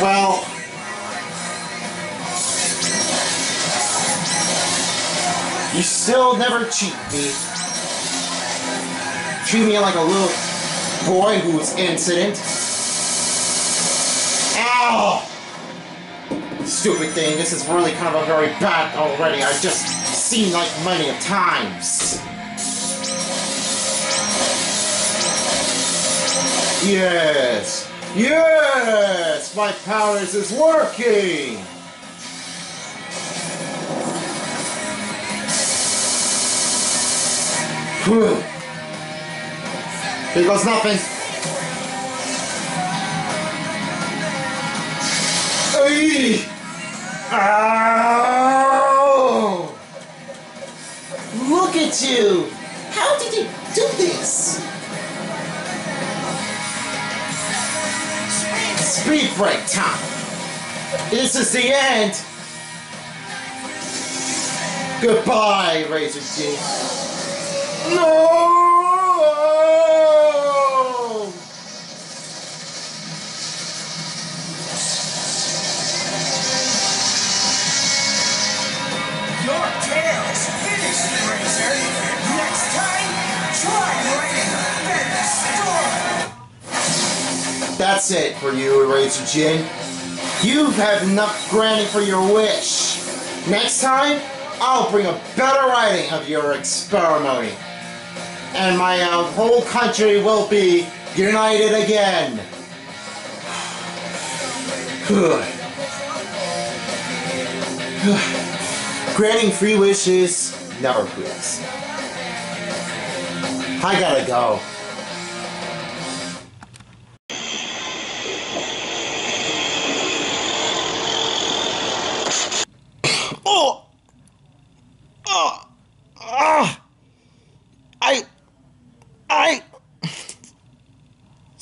Well, you still never cheat me. Treat me like a little boy who was innocent. Ow! Stupid thing, this is really kind of a very bad already. I've just seen like many of times. Yes! Yes! My powers is working! Whew. Here goes nothing. Ay! Ow! Look at you! How did you do this? Speed break time! This is the end! Goodbye, Razor G. No! That's it for you, Razor Jin. You've had enough granted for your wish. Next time, I'll bring a better writing of your experimenting. And my uh, whole country will be united again. Granting free wishes never hurts. I gotta go.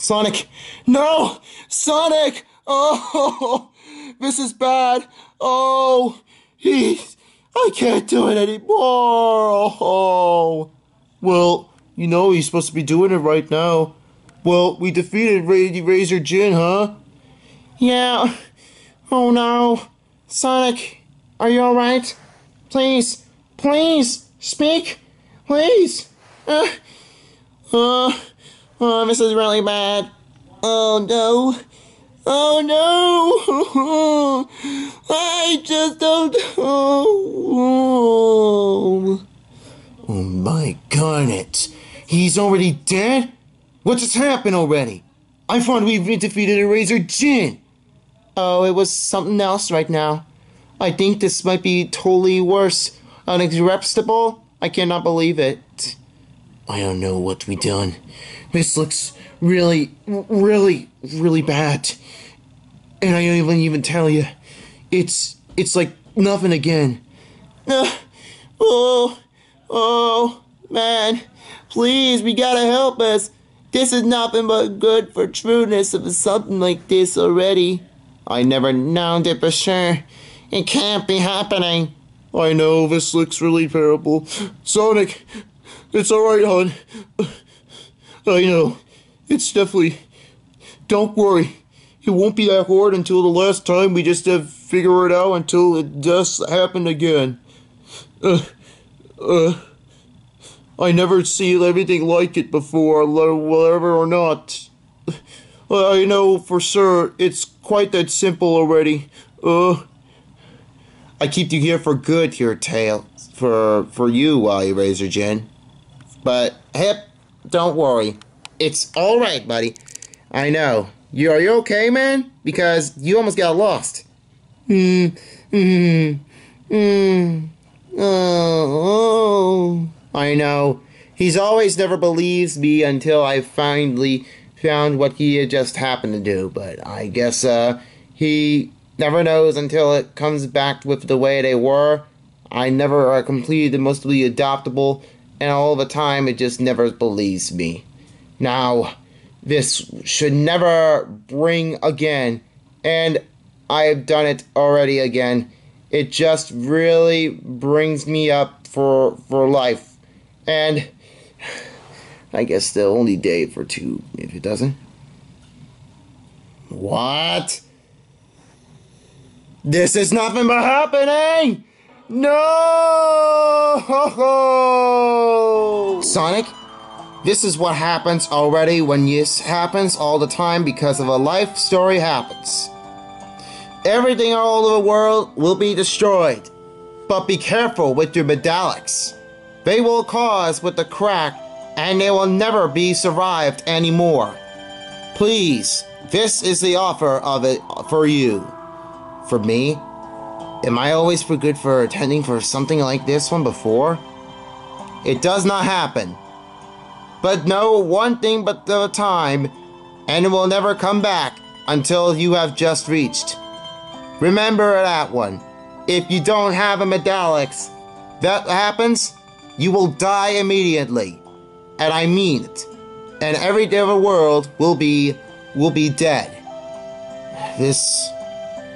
Sonic! No! Sonic! Oh! This is bad! Oh! He's. I can't do it anymore! Oh! Well, you know he's supposed to be doing it right now. Well, we defeated Ra- Razor Jin, huh? Yeah. Oh no. Sonic, are you alright? Please, please, speak, please. Uh, uh, oh, this is really bad. Oh no. Oh no. I just don't know. Oh my garnet. He's already dead? What just happened already? I thought we defeated Erazor Djinn. Oh, it was something else right now. I think this might be totally worse. Unacceptable? I cannot believe it. I don't know what we done. This looks really, really, really bad. And I don't even even tell you. It's it's like nothing again. Uh, oh, oh, man. Please, we gotta help us. This is nothing but good for trueness of something like this already. I never known it for sure. It can't be happening. I know, this looks really terrible. Sonic, it's alright, hon. I know. It's definitely. Don't worry. It won't be that hard until the last time. We just have to figure it out until it does happen again. Uh, uh, I never see anything like it before, whatever or not. Well, I know for sure it's quite that simple already. Uh, I keep you here for good here, Tail. For for you, uh, Erazor Djinn. But Hip, don't worry. It's all right, buddy. I know. You are you okay, man? Because you almost got lost. Hmm. Hmm. Hmm. Oh. I know. He's always never believes me until I finally found what he had just happened to do. But I guess uh, he never knows until it comes back with the way they were. I never uh, completed the mostly adoptable, and all the time it just never believes me. Now, this should never bring again, and I have done it already again. It just really brings me up for for life, and I guess the only day for two if it doesn't. What? This is nothing but happening! No! Sonic, this is what happens already when this happens all the time because of a life story happens. Everything all over the world will be destroyed. But be careful with your medallics. They will cause with the crack and they will never be survived anymore. Please, this is the offer of it for you. For me? Am I always for good for attending for something like this one before? It does not happen. But know one thing but the time, and it will never come back until you have just reached. Remember that one. If you don't have a medallics, that happens, you will die immediately. And I mean it. And every day of the world will be will be dead. This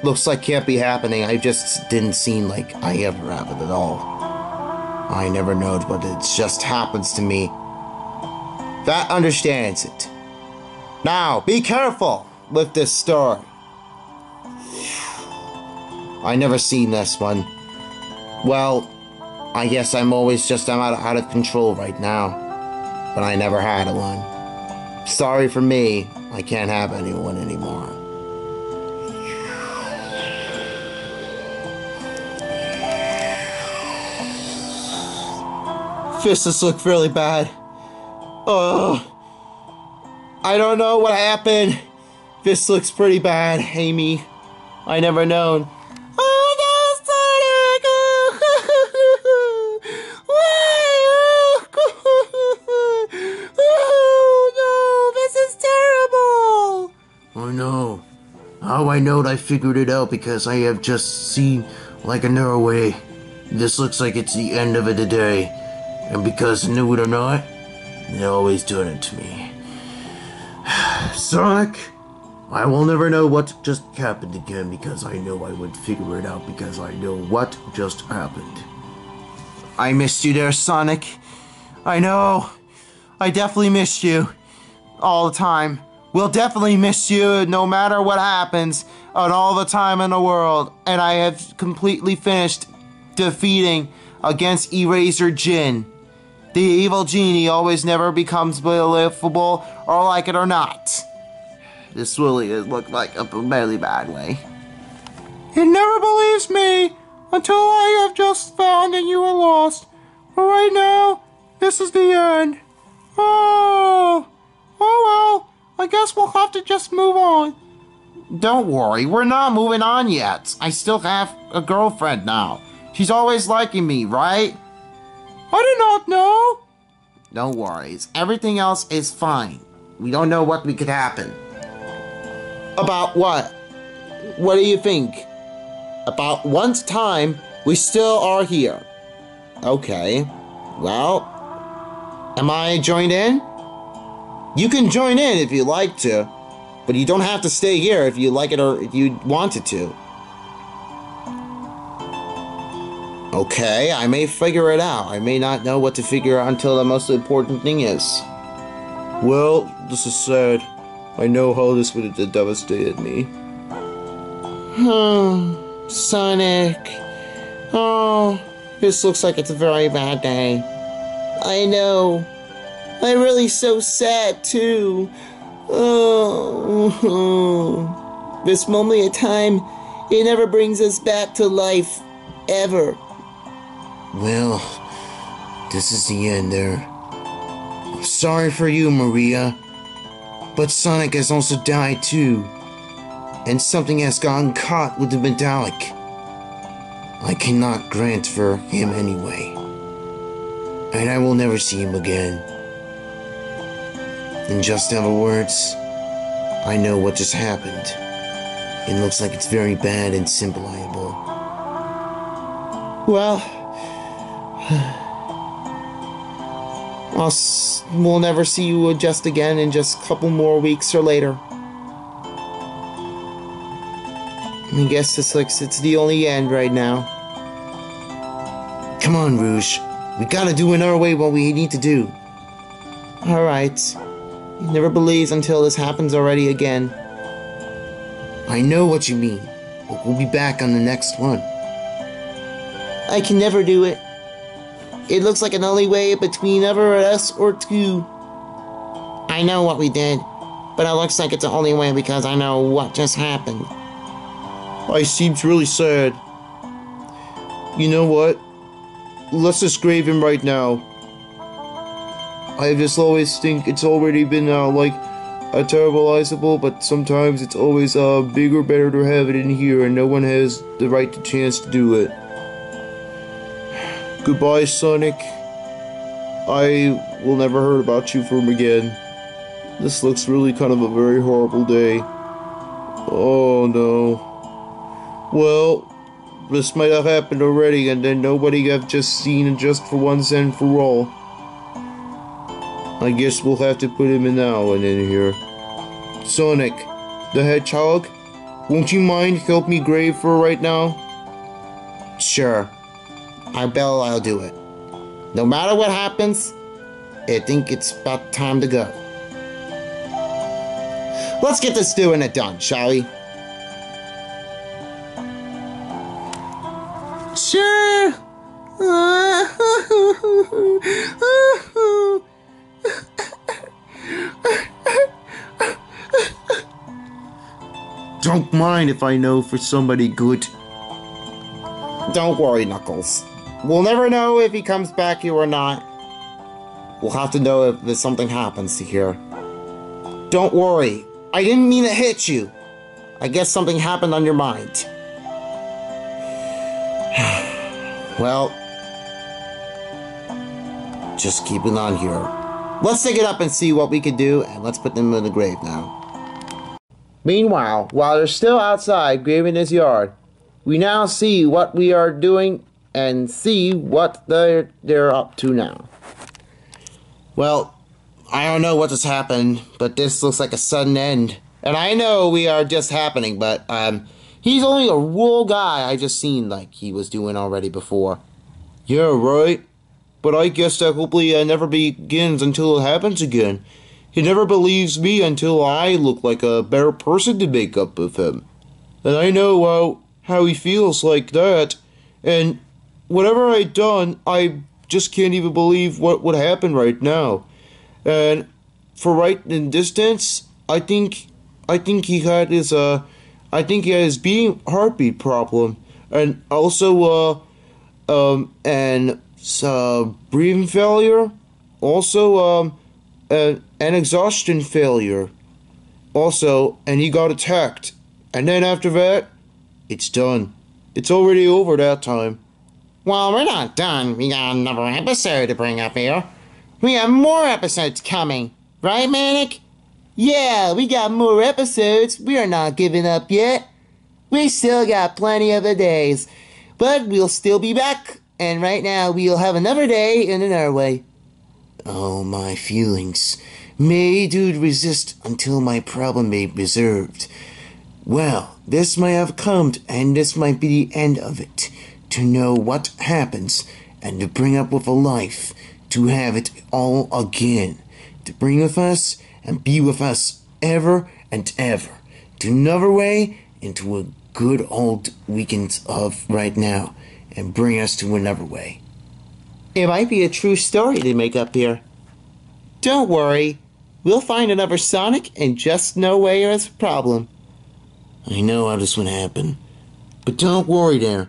looks like can't be happening. I just didn't seem like I ever have it at all. I never know but it just happens to me. That understands it. Now, be careful with this story. I never seen this one. Well, I guess I'm always just I'm out, out of control right now. But I never had one. Sorry for me, I can't have anyone anymore. Fists look really bad. Oh, I don't know what happened. This looks pretty bad, Amy. I never known. Oh, oh, oh no, know. Oh, How I knowed I figured it out because I have just seen like another way. This looks like it's the end of it today. And because knew it or not, they're always doing it to me. Sonic, I will never know what just happened again because I know I would figure it out because I know what just happened. I missed you there, Sonic. I know. I definitely missed you. All the time. We'll definitely miss you no matter what happens and all the time in the world. And I have completely finished defeating against Erazor Djinn. The evil genie always never becomes believable or like it or not. This really is look like a really bad way. It never believes me until I have just found that you are lost. But right now, this is the end. Oh, oh well. I guess we'll have to just move on. Don't worry, we're not moving on yet. I still have a girlfriend now. She's always liking me, right? I do not know. Don't worry, everything else is fine. We don't know what we could happen. About what? What do you think? About once time, we still are here. Okay. Well, am I joined in? You can join in if you like to, but you don't have to stay here if you like it or if you wanted to. Okay, I may figure it out. I may not know what to figure out until the most important thing is. Well, this is sad. I know how this would have devastated me. Hmm, Sonic. Oh, this looks like it's a very bad day. I know. I'm really so sad too. Oh, this moment of time, it never brings us back to life. ever. Well, this is the end there. I'm sorry for you, Maria. But Sonic has also died too. And something has gotten caught with the metallic. I cannot grant for him anyway. And I will never see him again. In just other words, I know what just happened. It looks like it's very bad and symboliable. Well, I'll we'll never see you just again in just a couple more weeks or later. I guess this looks it's the only end right now. Come on, Rouge. We gotta do in our way what we need to do. Alright. Never believes until this happens already again. I know what you mean, but we'll be back on the next one. I can never do it. It looks like an only way between ever us or two. I know what we did, but it looks like it's the only way because I know what just happened. I seems really sad. You know what? Let's just grave him right now. I just always think it's already been uh, like a terribleizable, but sometimes it's always uh, bigger, better to have it in here, and no one has the right to chance to do it. Goodbye, Sonic. I will never hear about you from again. This looks really kind of a very horrible day. Oh no. Well, this might have happened already, and then nobody have just seen it just for once and for all. I guess we'll have to put him in now and in here. Sonic, the Hedgehog, won't you mind help me grave for right now? Sure. I bet I'll do it. No matter what happens, I think it's about time to go. Let's get this doing it done, shall we? Sure. Don't mind if I know for somebody good. Don't worry, Knuckles. We'll never know if he comes back here or not. We'll have to know if something happens to here. Don't worry. I didn't mean to hit you. I guess something happened on your mind. well, just keep it on here. Let's take it up and see what we can do, and let's put them in the grave now. Meanwhile, while they're still outside graving his yard, we now see what we are doing and see what they're, they're up to now. Well, I don't know what just happened, but this looks like a sudden end. And I know we are just happening, but um, he's only a rural guy I just seen like he was doing already before. Yeah, right. But I guess that hopefully uh, never begins until it happens again. He never believes me until I look like a better person to make up with him. And I know uh, how he feels like that. And whatever I done, I just can't even believe what would happen right now. And for right in distance, I think I think he had his uh I think he had his beating heartbeat problem. And also uh um and uh breathing failure. Also um uh, an exhaustion failure. Also, and he got attacked. And then after that, it's done. It's already over that time. Well, we're not done. We got another episode to bring up here. We have more episodes coming. Right, Manic? Yeah, we got more episodes. We are not giving up yet. We still got plenty of the days. But we'll still be back. And right now, we'll have another day in another way. Oh, my feelings. May dude resist until my problem be reserved. Well, this might have come, and this might be the end of it. To know what happens, and to bring up with a life, to have it all again. To bring with us, and be with us ever and ever. To another way, into a good old weekend of right now, and bring us to another way. It might be a true story to make up here. Don't worry. We'll find another Sonic and just no way there's a problem. I know how this would happen. But don't worry there.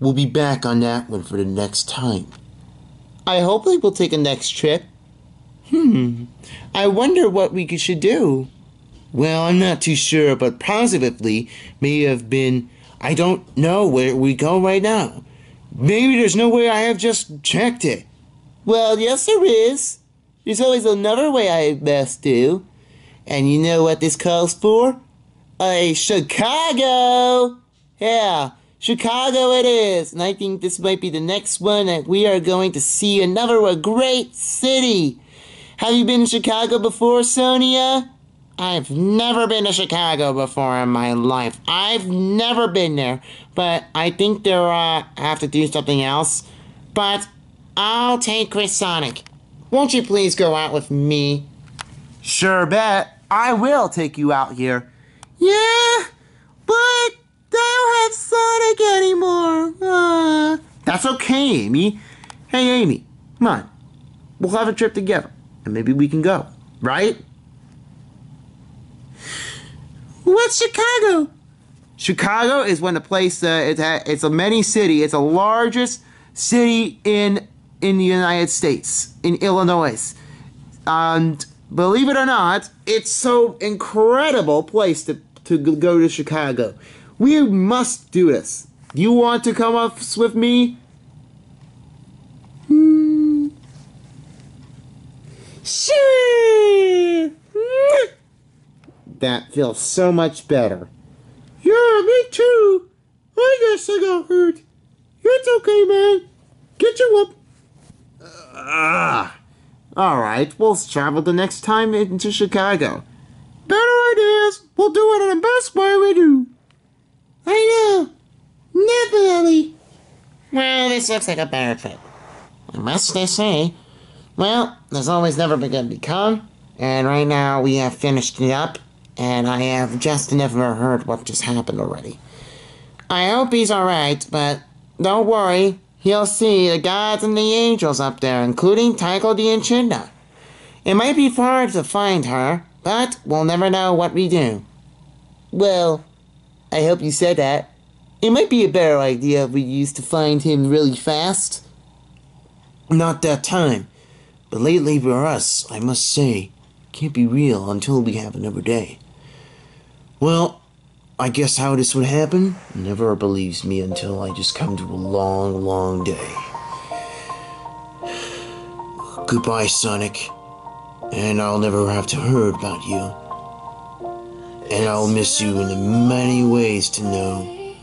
We'll be back on that one for the next time. I hope will take a next trip. Hmm. I wonder what we should do. Well, I'm not too sure, but positively may have been. I don't know where we go right now. Maybe there's no way I have just checked it. Well, yes, there is. There's always another way I best do. And you know what this calls for? A Chicago! Yeah, Chicago it is. And I think this might be the next one that we are going to see another great city. Have you been to Chicago before, Sonia? I've never been to Chicago before in my life. I've never been there, but I think they're uh, have to do something else. But I'll take Chris Sonic. Won't you please go out with me? Sure bet. I will take you out here. Yeah, but I don't have Sonic anymore. Uh, that's okay, Amy. Hey, Amy, come on. We'll have a trip together, and maybe we can go, right? What's Chicago? Chicago is when the place uh, it's a, it's a many city. It's the largest city in in the United States, in Illinois, and believe it or not, it's so incredible place to to go to Chicago. We must do this. You want to come up with me? Hmm. That feels so much better. Yeah, me too. I guess I got hurt. It's okay, man. Get you up. Ah. All right, we'll travel the next time into Chicago. Better ideas. We'll do it in the best way we do. I know. Definitely. Well, this looks like a better trip. I must say. Well, there's always never been to become, and right now we have finished it up, and I have just never heard what just happened already. I hope he's alright, but don't worry, he'll see the gods and the angels up there, including Tikal the Echidna. It might be hard to find her, but we'll never know what we do. Well, I hope you said that. It might be a better idea if we used to find him really fast. Not that time. But lately for us, I must say, can't be real until we have another day. Well, I guess how this would happen never believes me until I just come to a long, long day. Goodbye, Sonic. And I'll never have to hear about you. And I'll miss you in many ways to know.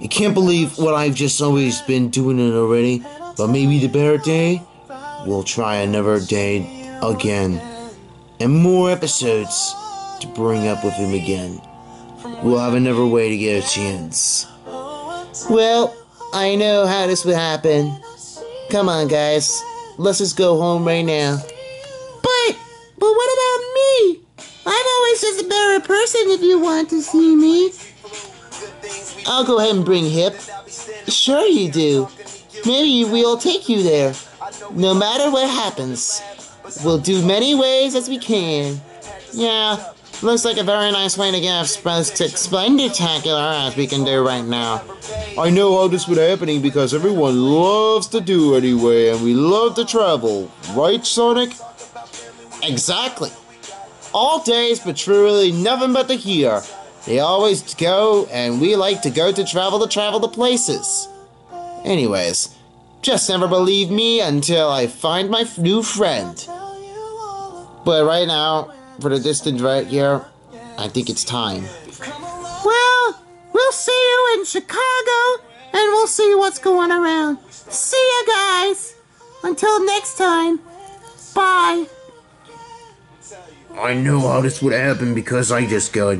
You can't believe what I've just always been doing it already, but maybe the better day, we'll try another day again. And more episodes to bring up with him again. We'll have another way to get a chance. Well, I know how this would happen. Come on, guys. Let's just go home right now. But, but what about me? I'm always just a better person if you want to see me. I'll go ahead and bring Hip. Sure you do. Maybe we'll take you there. No matter what happens. We'll do many ways as we can. Yeah, looks like a very nice way to get exposed to Splendidtacular as we can do right now. I know all this would happen because everyone loves to do anyway, and we love to travel. Right, Sonic? Exactly. All days, but truly nothing but the here. They always go, and we like to go to travel to travel to places. Anyways, just never believe me until I find my new friend. But right now, for the distance right here, I think it's time. Well, we'll see you in Chicago, and we'll see what's going around. See you guys. Until next time. Bye. I knew how this would happen because I just got.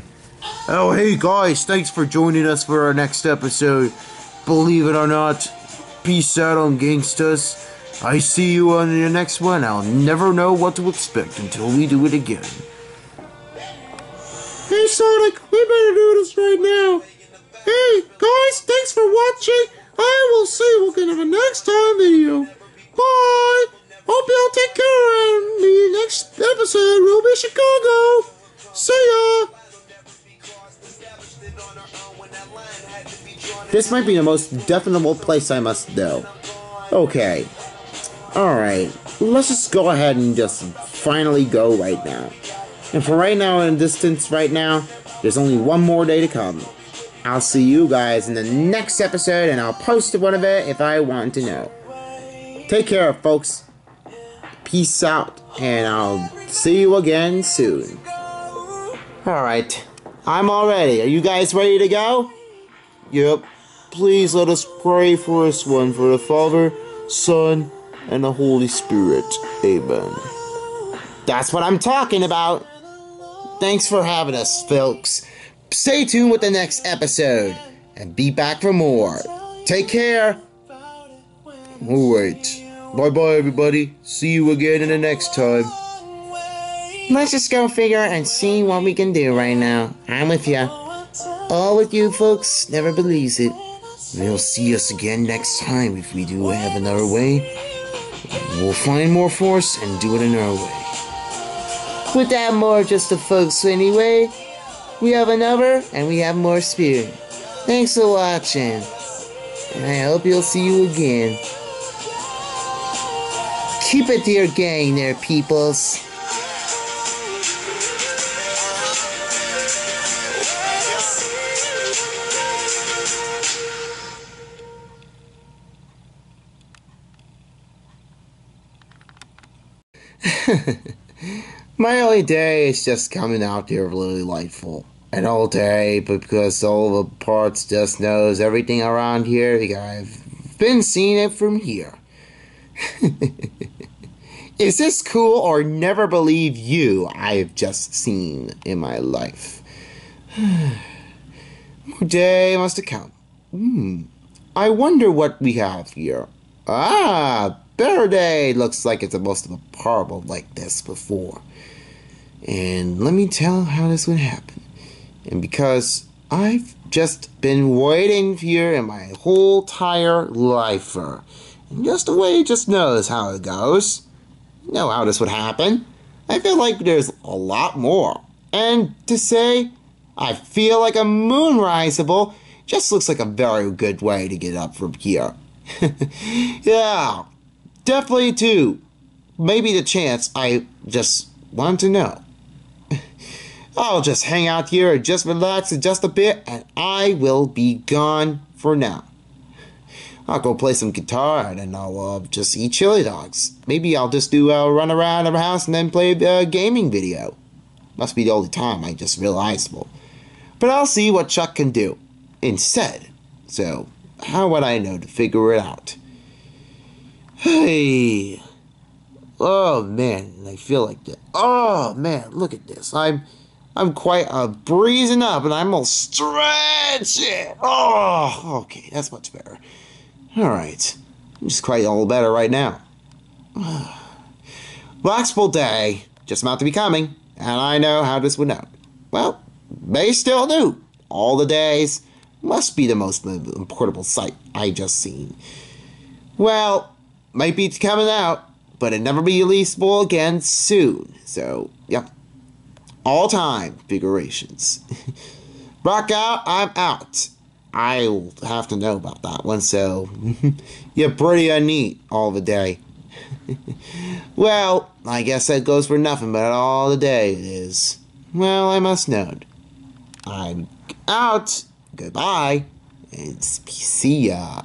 Oh, hey guys, thanks for joining us for our next episode. Believe it or not, peace out on gangstas. I see you on the next one. I'll never know what to expect until we do it again. Hey Sonic, we better do this right now. Hey guys, thanks for watching. I will see you again in the next time video. Bye. This might be the most definable place I must know. Okay. Alright. Let's just go ahead and just finally go right now. And for right now, in distance right now, there's only one more day to come. I'll see you guys in the next episode, and I'll post one of it if I want to know. Take care, folks. Peace out, and I'll see you again soon. Alright. I'm all ready. Are you guys ready to go? Yep. Please let us pray for this one for the Father, Son, and the Holy Spirit. Amen. That's what I'm talking about. Thanks for having us, folks. Stay tuned with the next episode and be back for more. Take care. Alright. Bye bye, everybody. See you again in the next time. Let's just go figure and see what we can do right now. I'm with ya. All with you folks never believes it. They'll see us again next time if we do have another way. We'll find more force and do it in another way. With that more just the folks anyway. We have another and we have more spirit. Thanks for watching. And I hope you'll see you again. Keep it to your gang there, peoples. My only day is just coming out here really delightful. And all day, because all the parts just knows everything around here, I've been seeing it from here. is this cool or never believe you I've just seen in my life? Day must have come. Hmm. I wonder what we have here. Ah, Better Day looks like it's supposed to be horrible like this before. And let me tell how this would happen. And because I've just been waiting here in my whole entire life. And just the way it just knows how it goes. You know how this would happen. I feel like there's a lot more. And to say I feel like a moonriseable just looks like a very good way to get up from here. yeah, definitely too. Maybe the chance I just want to know. I'll just hang out here and just relax just a bit, and I will be gone for now. I'll go play some guitar and then I'll uh, just eat chili dogs. Maybe I'll just do a uh, run around the house and then play a gaming video. Must be the only time I just realizable. But I'll see what Chuck can do instead. So, how would I know to figure it out? Hey. Oh man, I feel like that. Oh man, look at this. I'm I'm quite uh, breezing up and I'm all stretching. Oh, okay, that's much better. All right, I'm just quite all better right now. Blackspell Day just about to be coming, and I know how this would end. Well, they still do. All the days must be the most portable sight I just seen. Well, might be coming out, but it never be releasable again soon. So, yep. All time figurations. Rock out, I'm out. I'll have to know about that one, so you're pretty neat all the day. well, I guess that goes for nothing but all the day it is. Well, I must know. I'm out. Goodbye. And see ya.